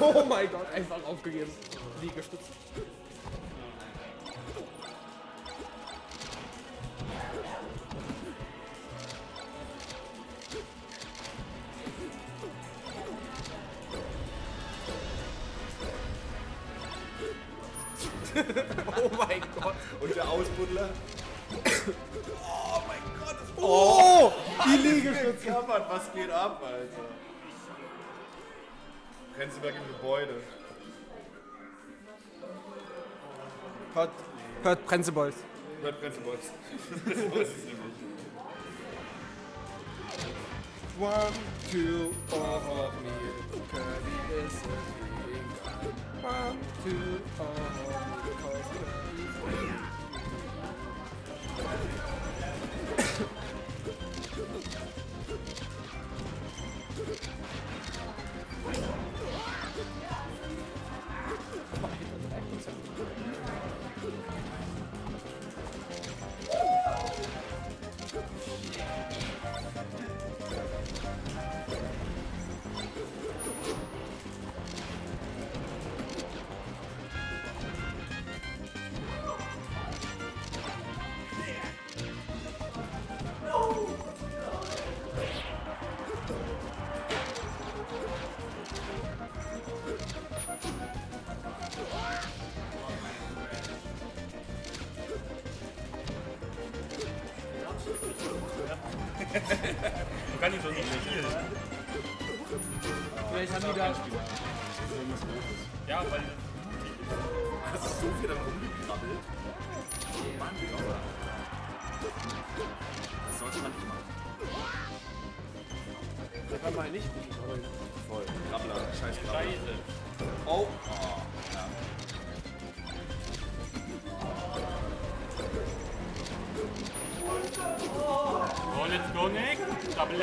Oh mein Gott, einfach aufgegeben. Liegestützt. was geht ab, Alter? Prenzlberg im Gebäude. Hört, hört Prenzeboys. Hört Prenzeboys. das *laughs* weiß nämlich. One, two, off of me. Kirby is a dream. One, two, off of me.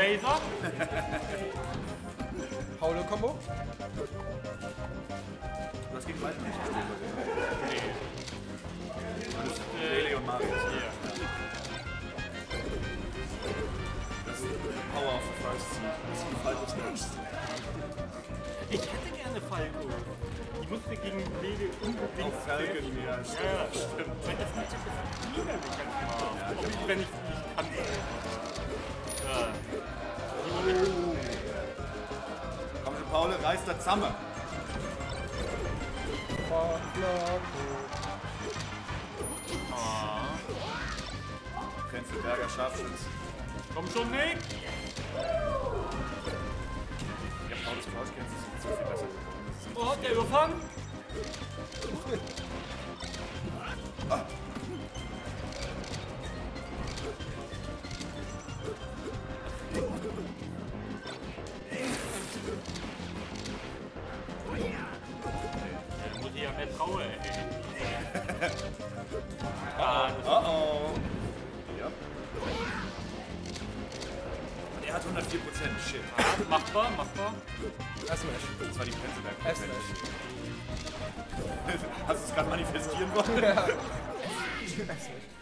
10, ó.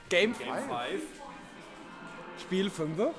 Game 5. Spiel 5.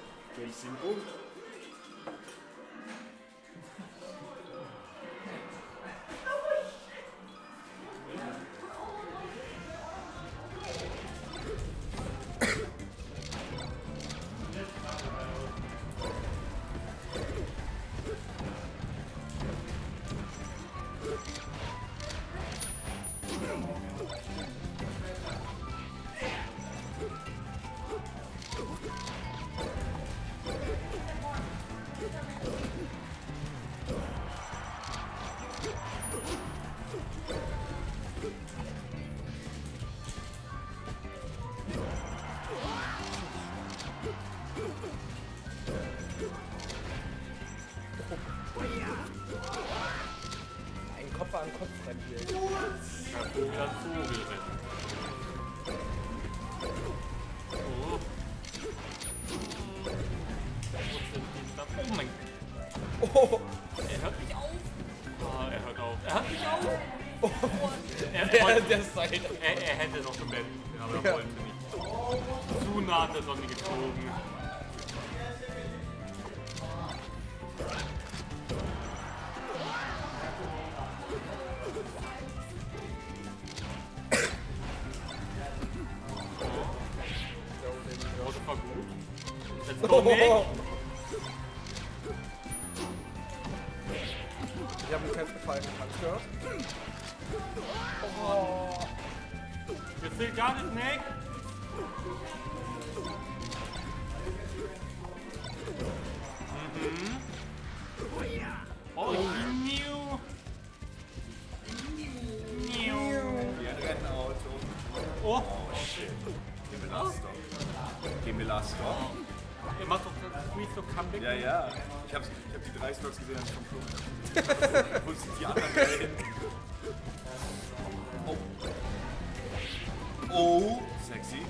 Oh. Sexy.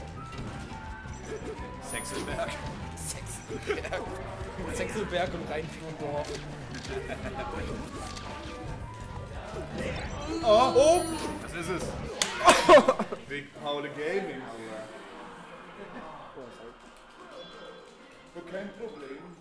Sexelberg. Sexelberg. Sexelberg und Rheinflundorf. Oh. oh. Das ist es. Big Paul Gaming. Oh, kein Problem.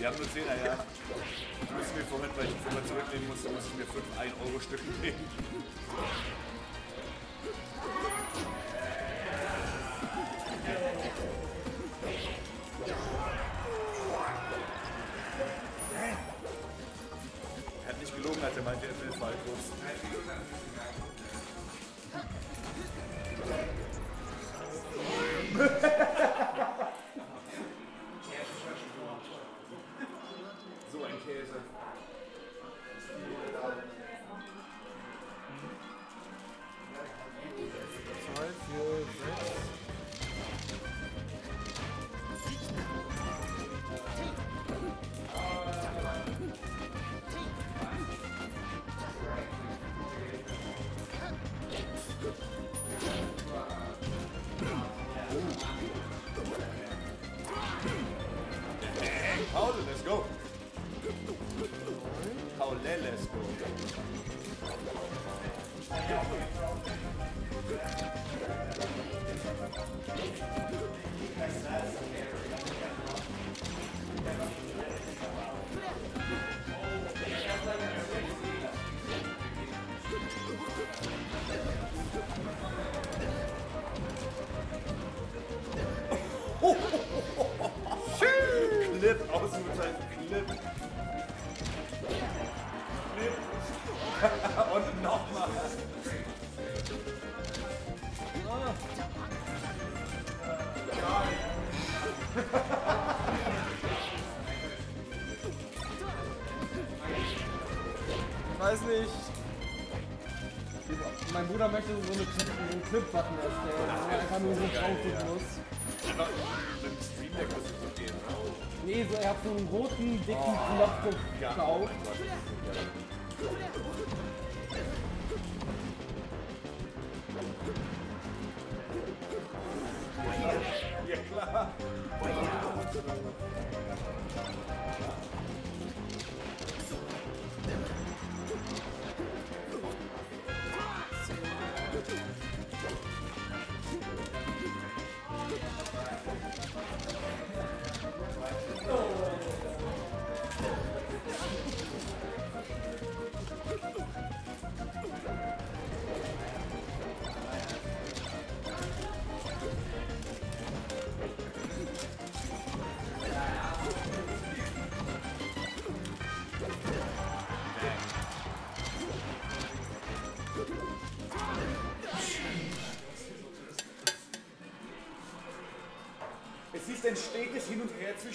Sie haben nur 10er, ja. Ich muss mir vorhin, weil ich die Firma zurücknehmen musste, muss ich mir 5 1-Euro-Stücke nehmen. Clip-Button erstellen, wo er einfach nur so draufdrücken muss. Einfach mit dem Stream Deck muss es so gehen. Nee, so, er hat so einen roten, dicken Knopf gekauft.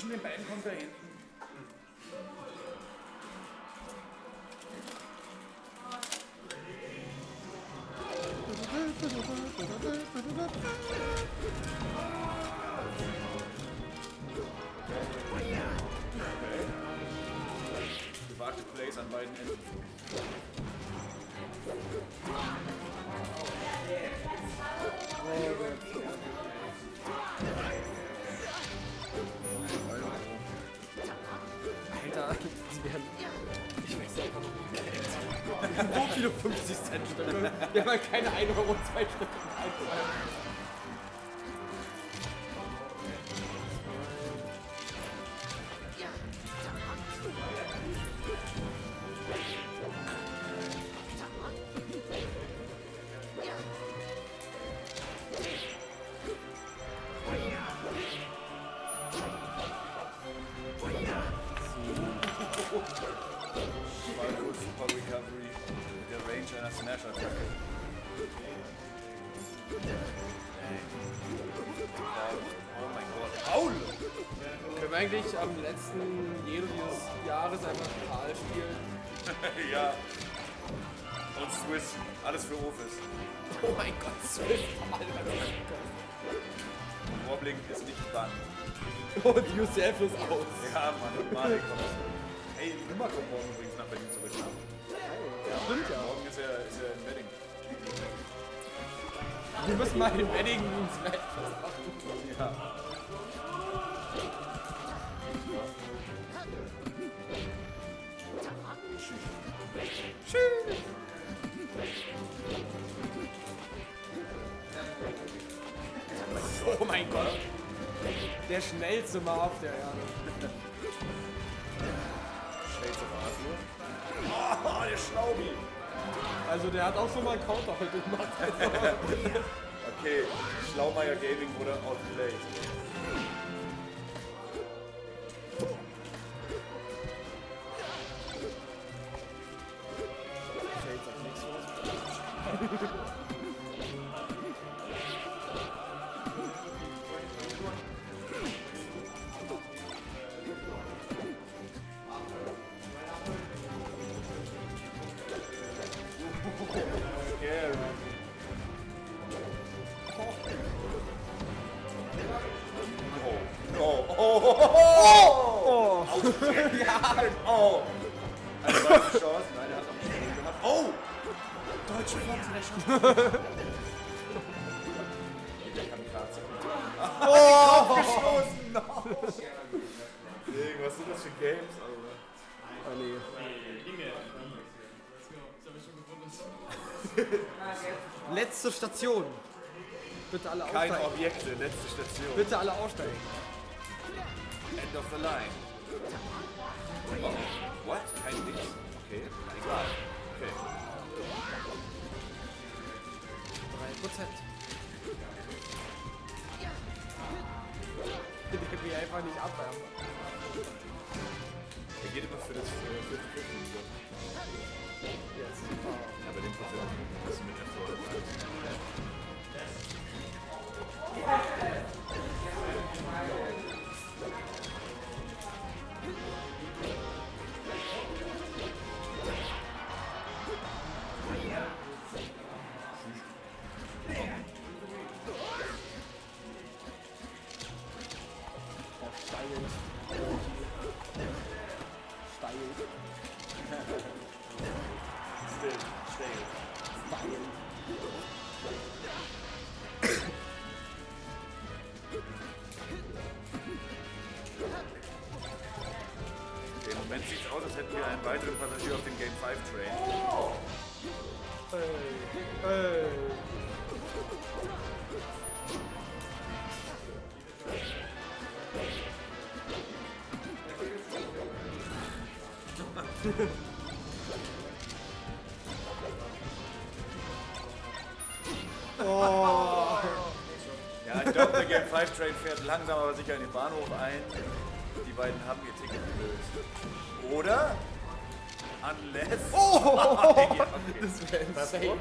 Zwischen den beiden. Gewagte viele 50 Cent Stücke. *laughs* Wir haben halt keine 1 Euro, 2 Stücke. Yourself ist aus. Ja, Mann, kommt. Ey, die Nummer kommt morgen übrigens nach Berlin zurück. Ne? Ja, stimmt ja. Morgen ist er, ist er in Wedding. Wir müssen mal den Wedding Smash machen. Ja. Oh mein Gott. Der schnellste Marv der Erde. Shades of Arthur. Oh, der Schlaubi. Also der hat auch schon mal einen Counter heute gemacht. *laughs* Okay, Schlaumeier Gaming wurde outplayed. Alle aussteigen. 5 Train. Ey. Ey. oh. Ja, ich glaube, der Game 5 Train fährt langsam aber sicher in den Bahnhof ein. Die beiden haben ihr Ticket gelöst. Oder? Unless. Oh! *laughs* ja, okay. Das wäre insane. Er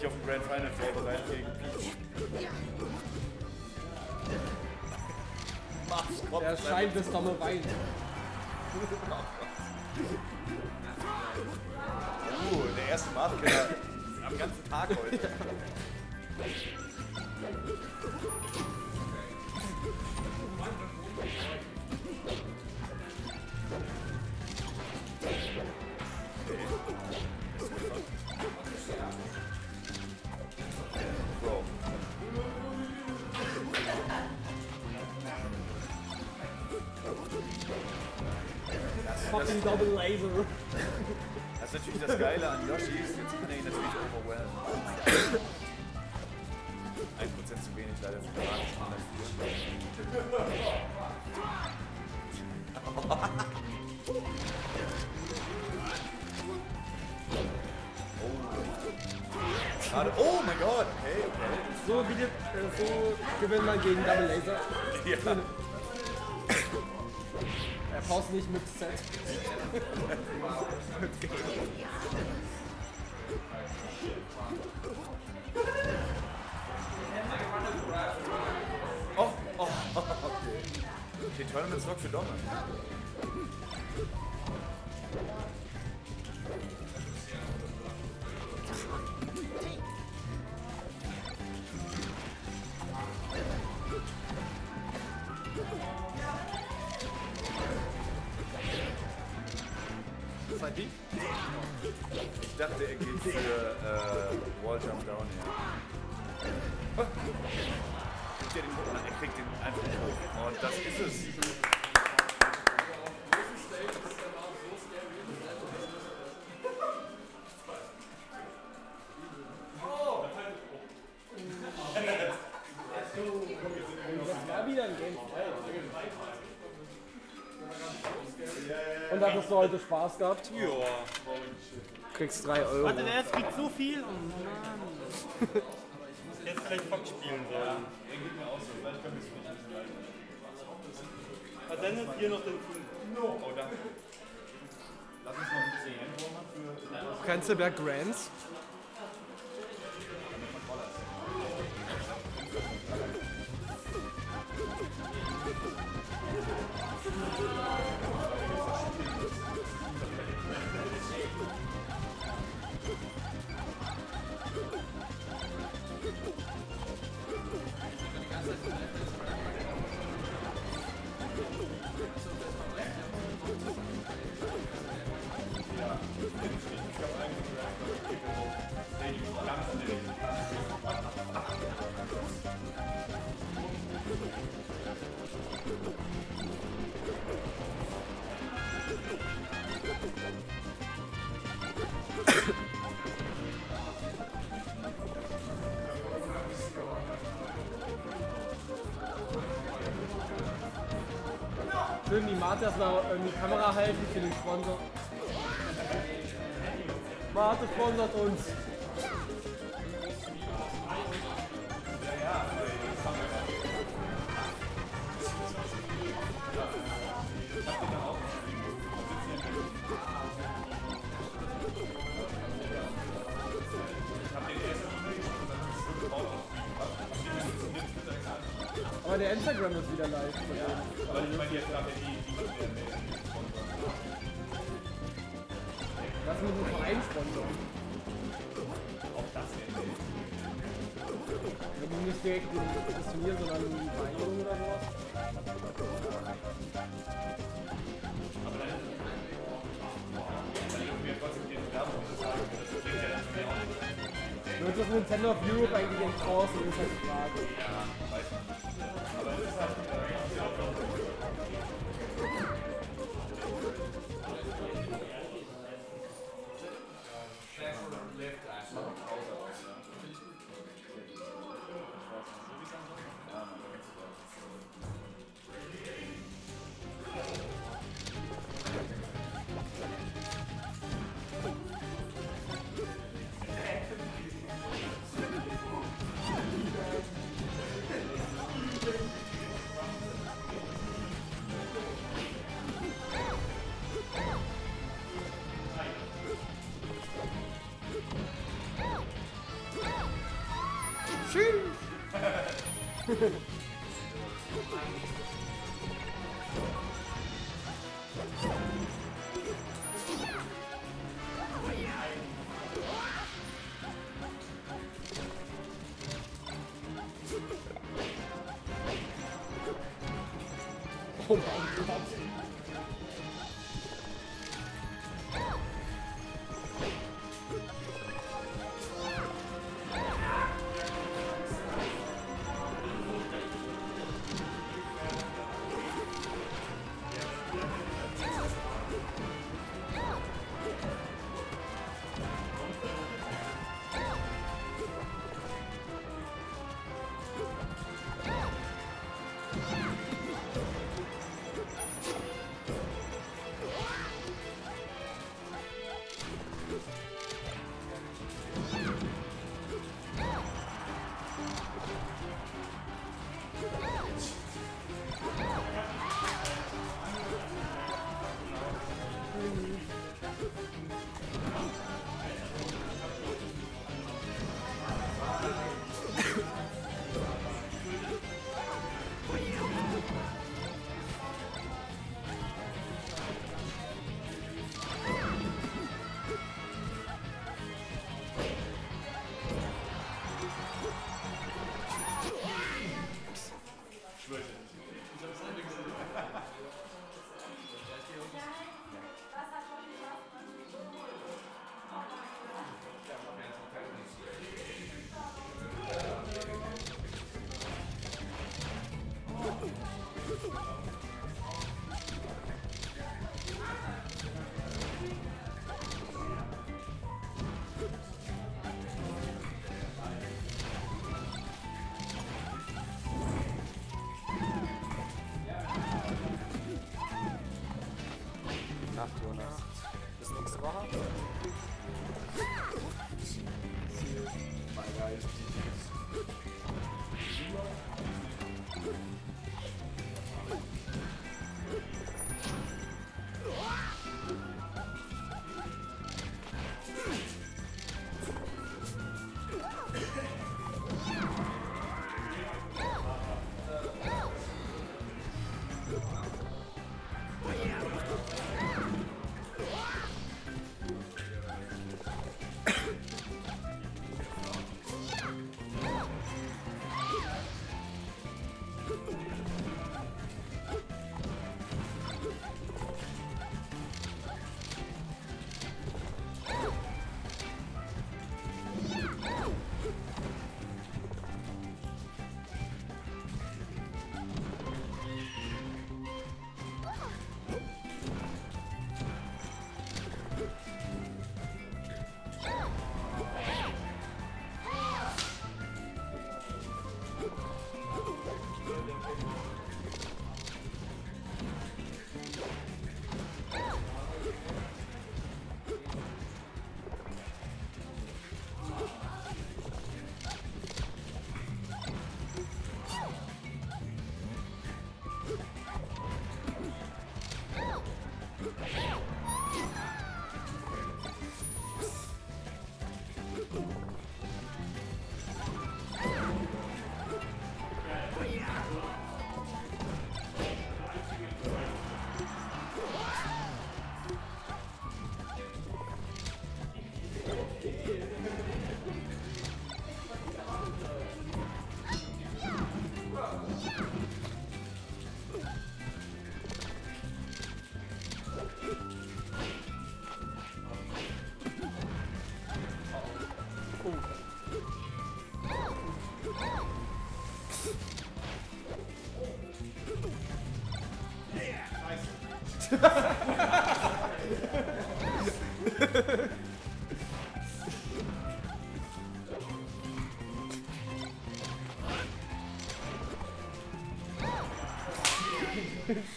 sich auf dem Grand Final vorbereiten gegen Peach. Mach's, komm, Er scheint das dumme Wein. *laughs* *laughs* Uh, Paust nicht mit Set. Oh, oh, okay. Okay, Tournament Stock für Domme. Hattest du heute Spaß gehabt? Ja. Kriegst 3 Euro. Warte, der ist kriegt so viel. Oh Mann. Jetzt vielleicht Fox spielen sollen. Was denn jetzt hier noch den Oh, danke. Prenzlberg Grants. だと思うんです。End of Europe eigentlich draußen.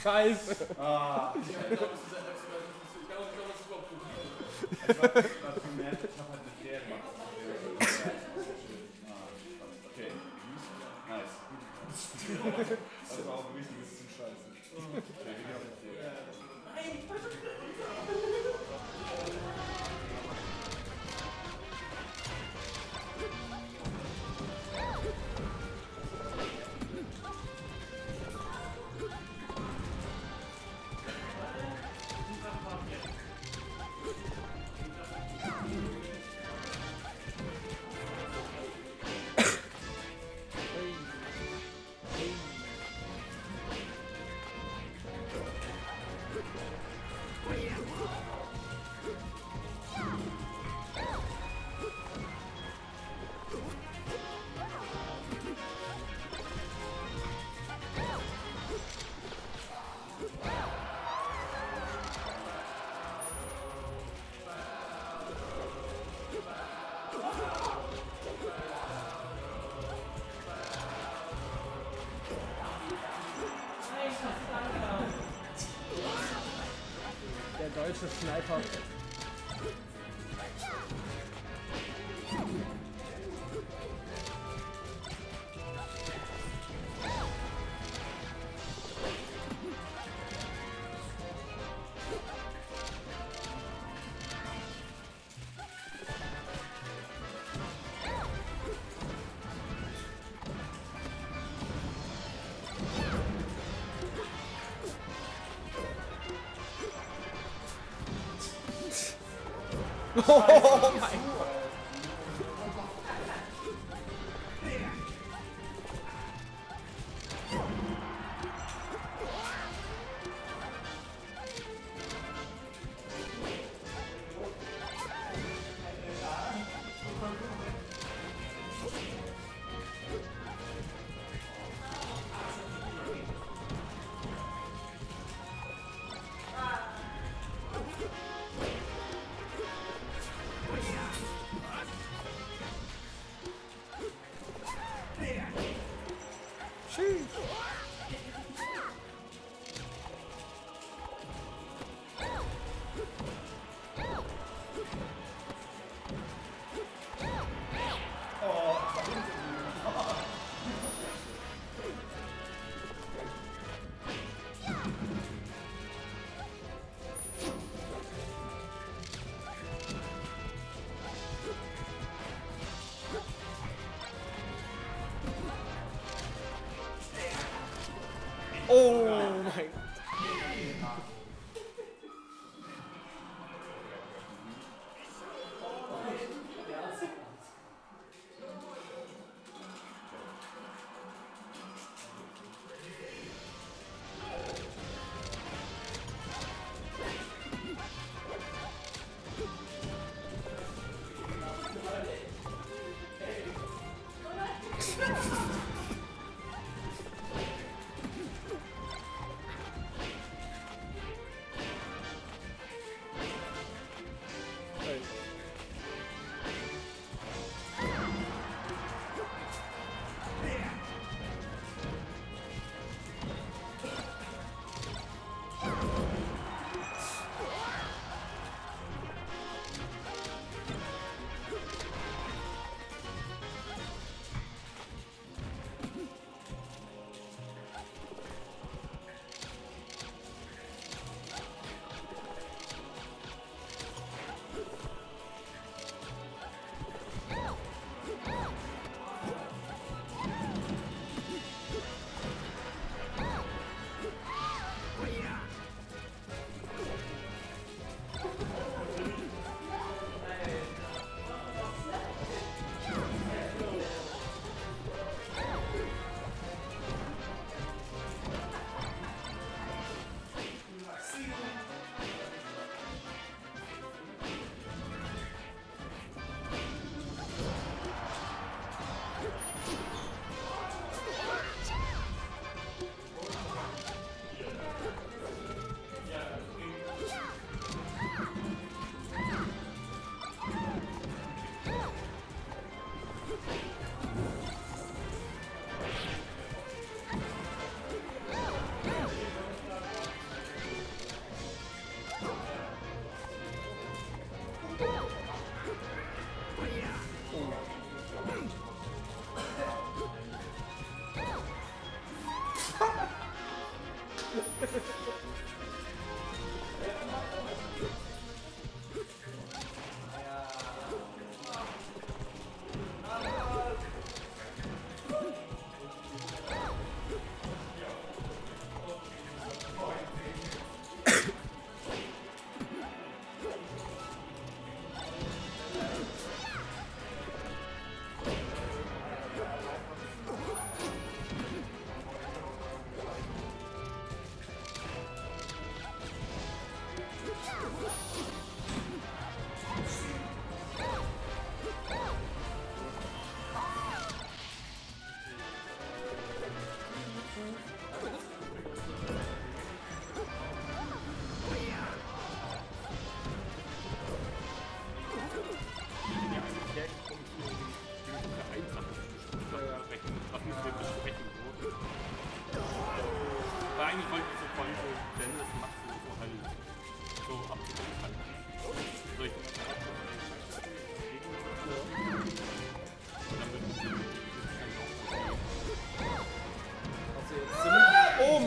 Scheiße. Ah. Ich glaube, ich glaube, das ist überhaupt *laughs* Sniper. *laughs* Oh,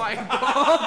Oh mein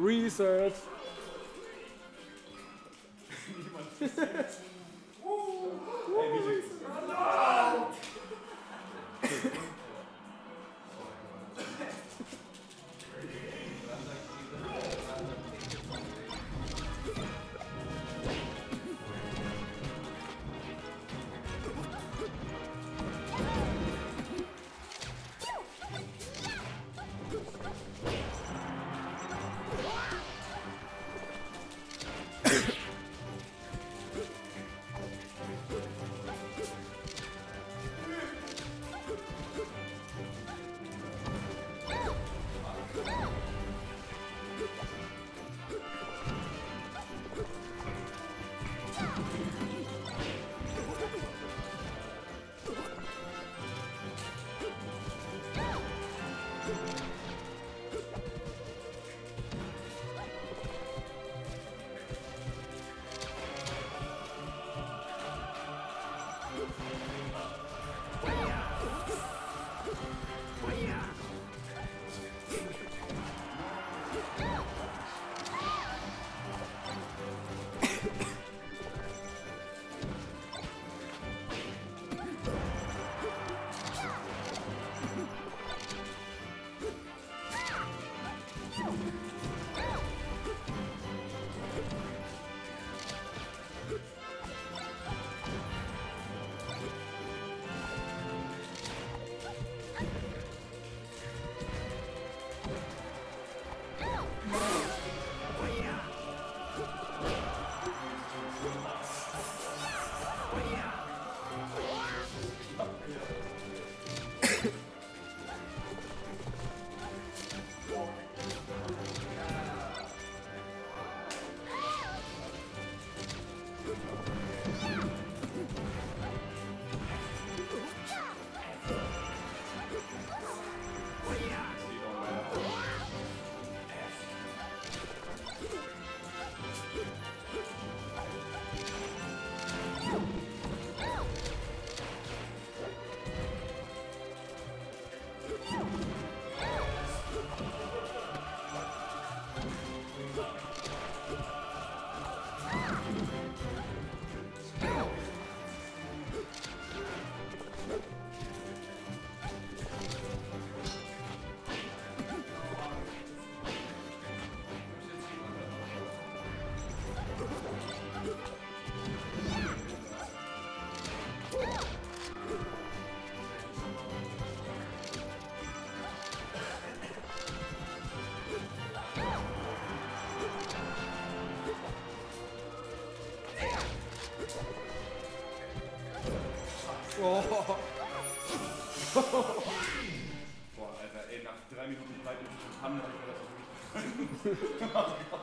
research. Oh. Boah, Alter, ey, nach drei Minuten Zeit und ich kann natürlich das wirklich. *laughs* *laughs*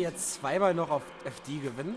jetzt zweimal noch auf FD gewinnen.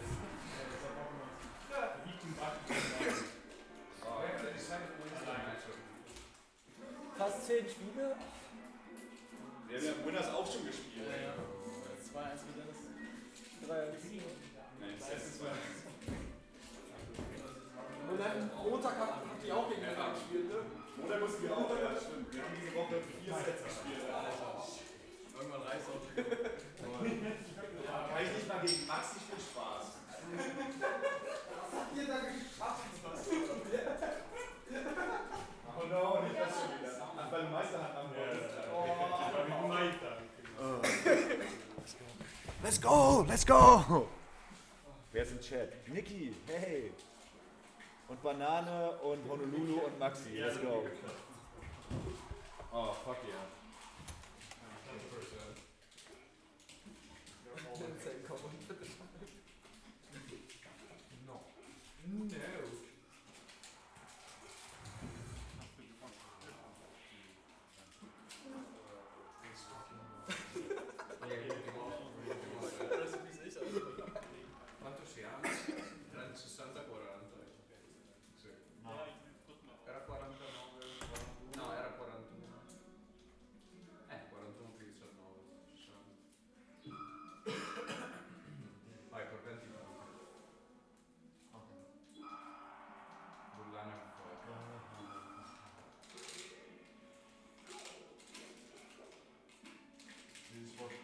Yeah.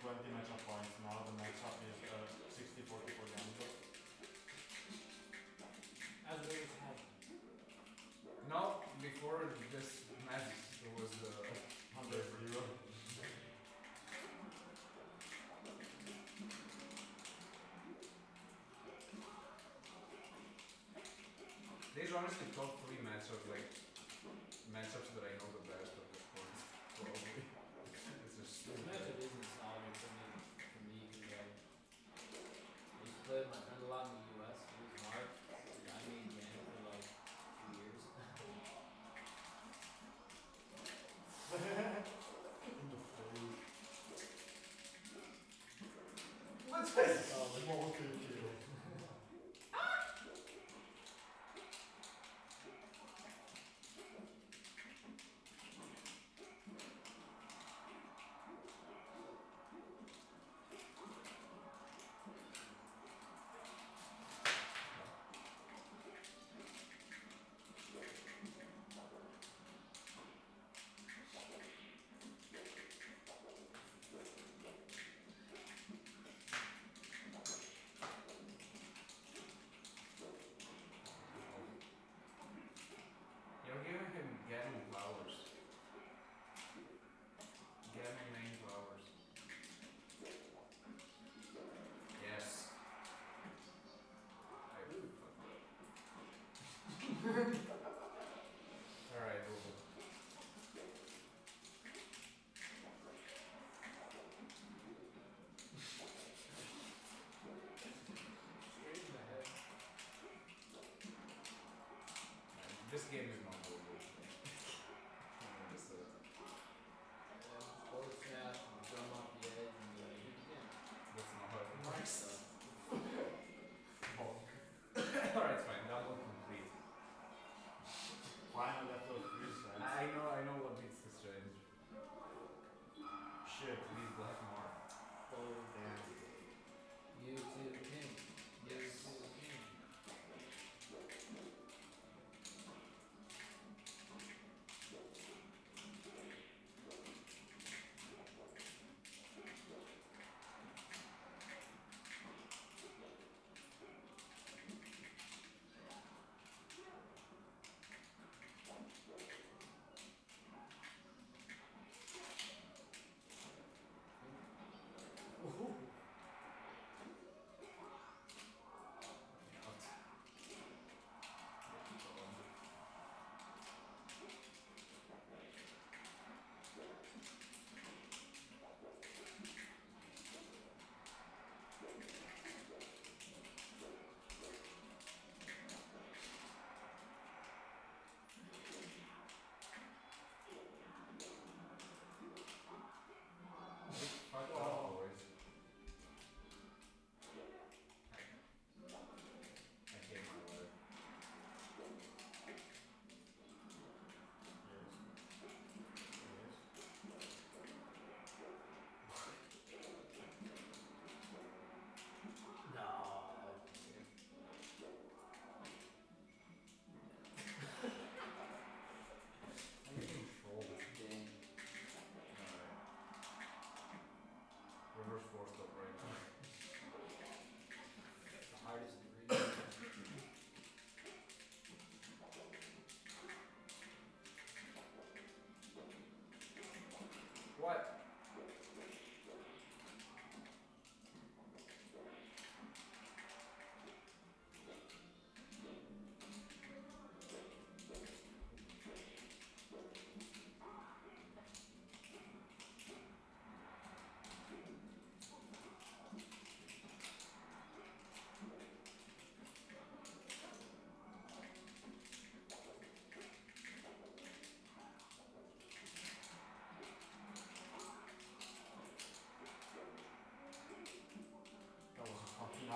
20 matchup points. Now the matchup is uh, 60 40 for Yanko. As we have. No, before this match, there was uh, 100 0. These are honestly top three matchups, like matchups that I I used to play with my friend a lot in the US. It was hard. I made Gan for like two years. *laughs* *laughs* In the face. What's this? Gavin flowers. Gavin main flowers. Yes. I really. *laughs* Alright, Google. This game is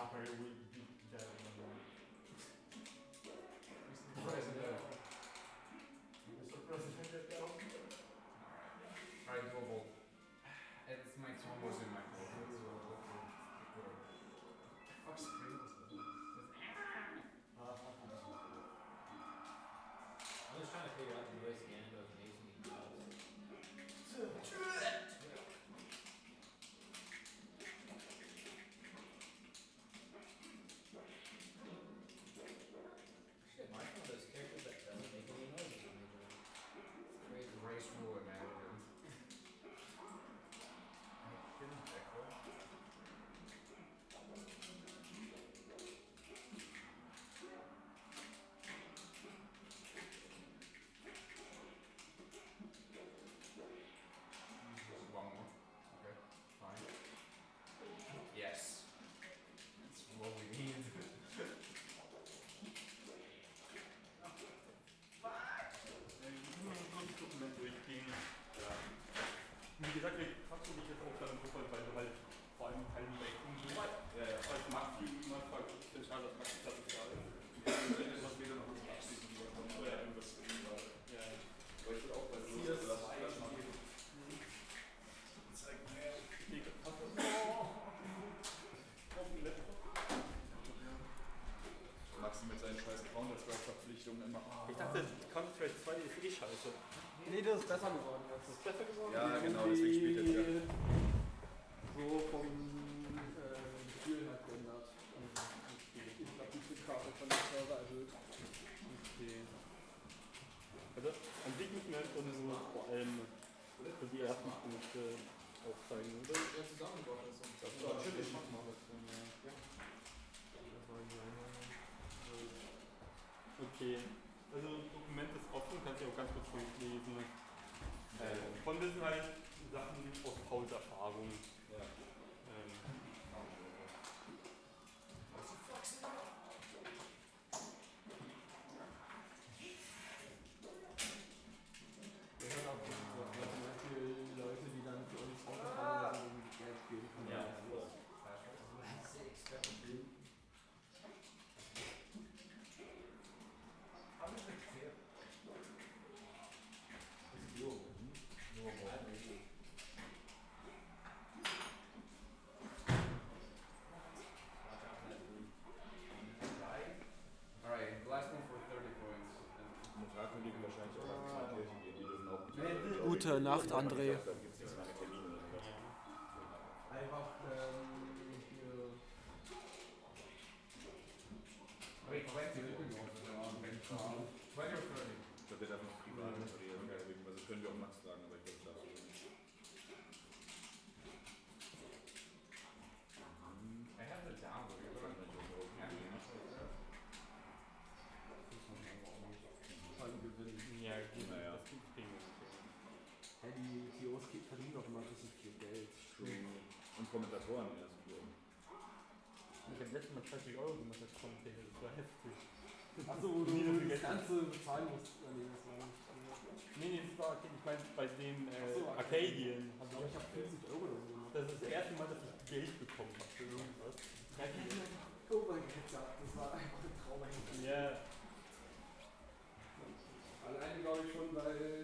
will be in. Mr. President. Mr. President, All right, doable. wie gesagt, ich versuchen mich jetzt auch dann insofern, weil du halt vor allem Teil der bis dahin. gute Nacht, André. das letzte Mal 30 Euro gemacht als Container, das war heftig. Achso, wo du das Ganze bezahlen musst. Nee, das war nicht. Nee, nee, das war, äh, okay. ich meine, bei den äh, so, Also, ich habe 40 Euro oder so gemacht. Das ist das erste Mal, dass ich Geld bekommen habe für irgendwas. Oh mein Gott, das war einfach ein Traum. Ja. Yeah. Alleine glaube ich schon, weil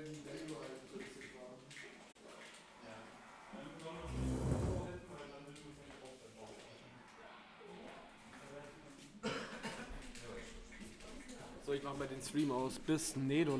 So, ich mach mal den Stream aus. Bis Nedo,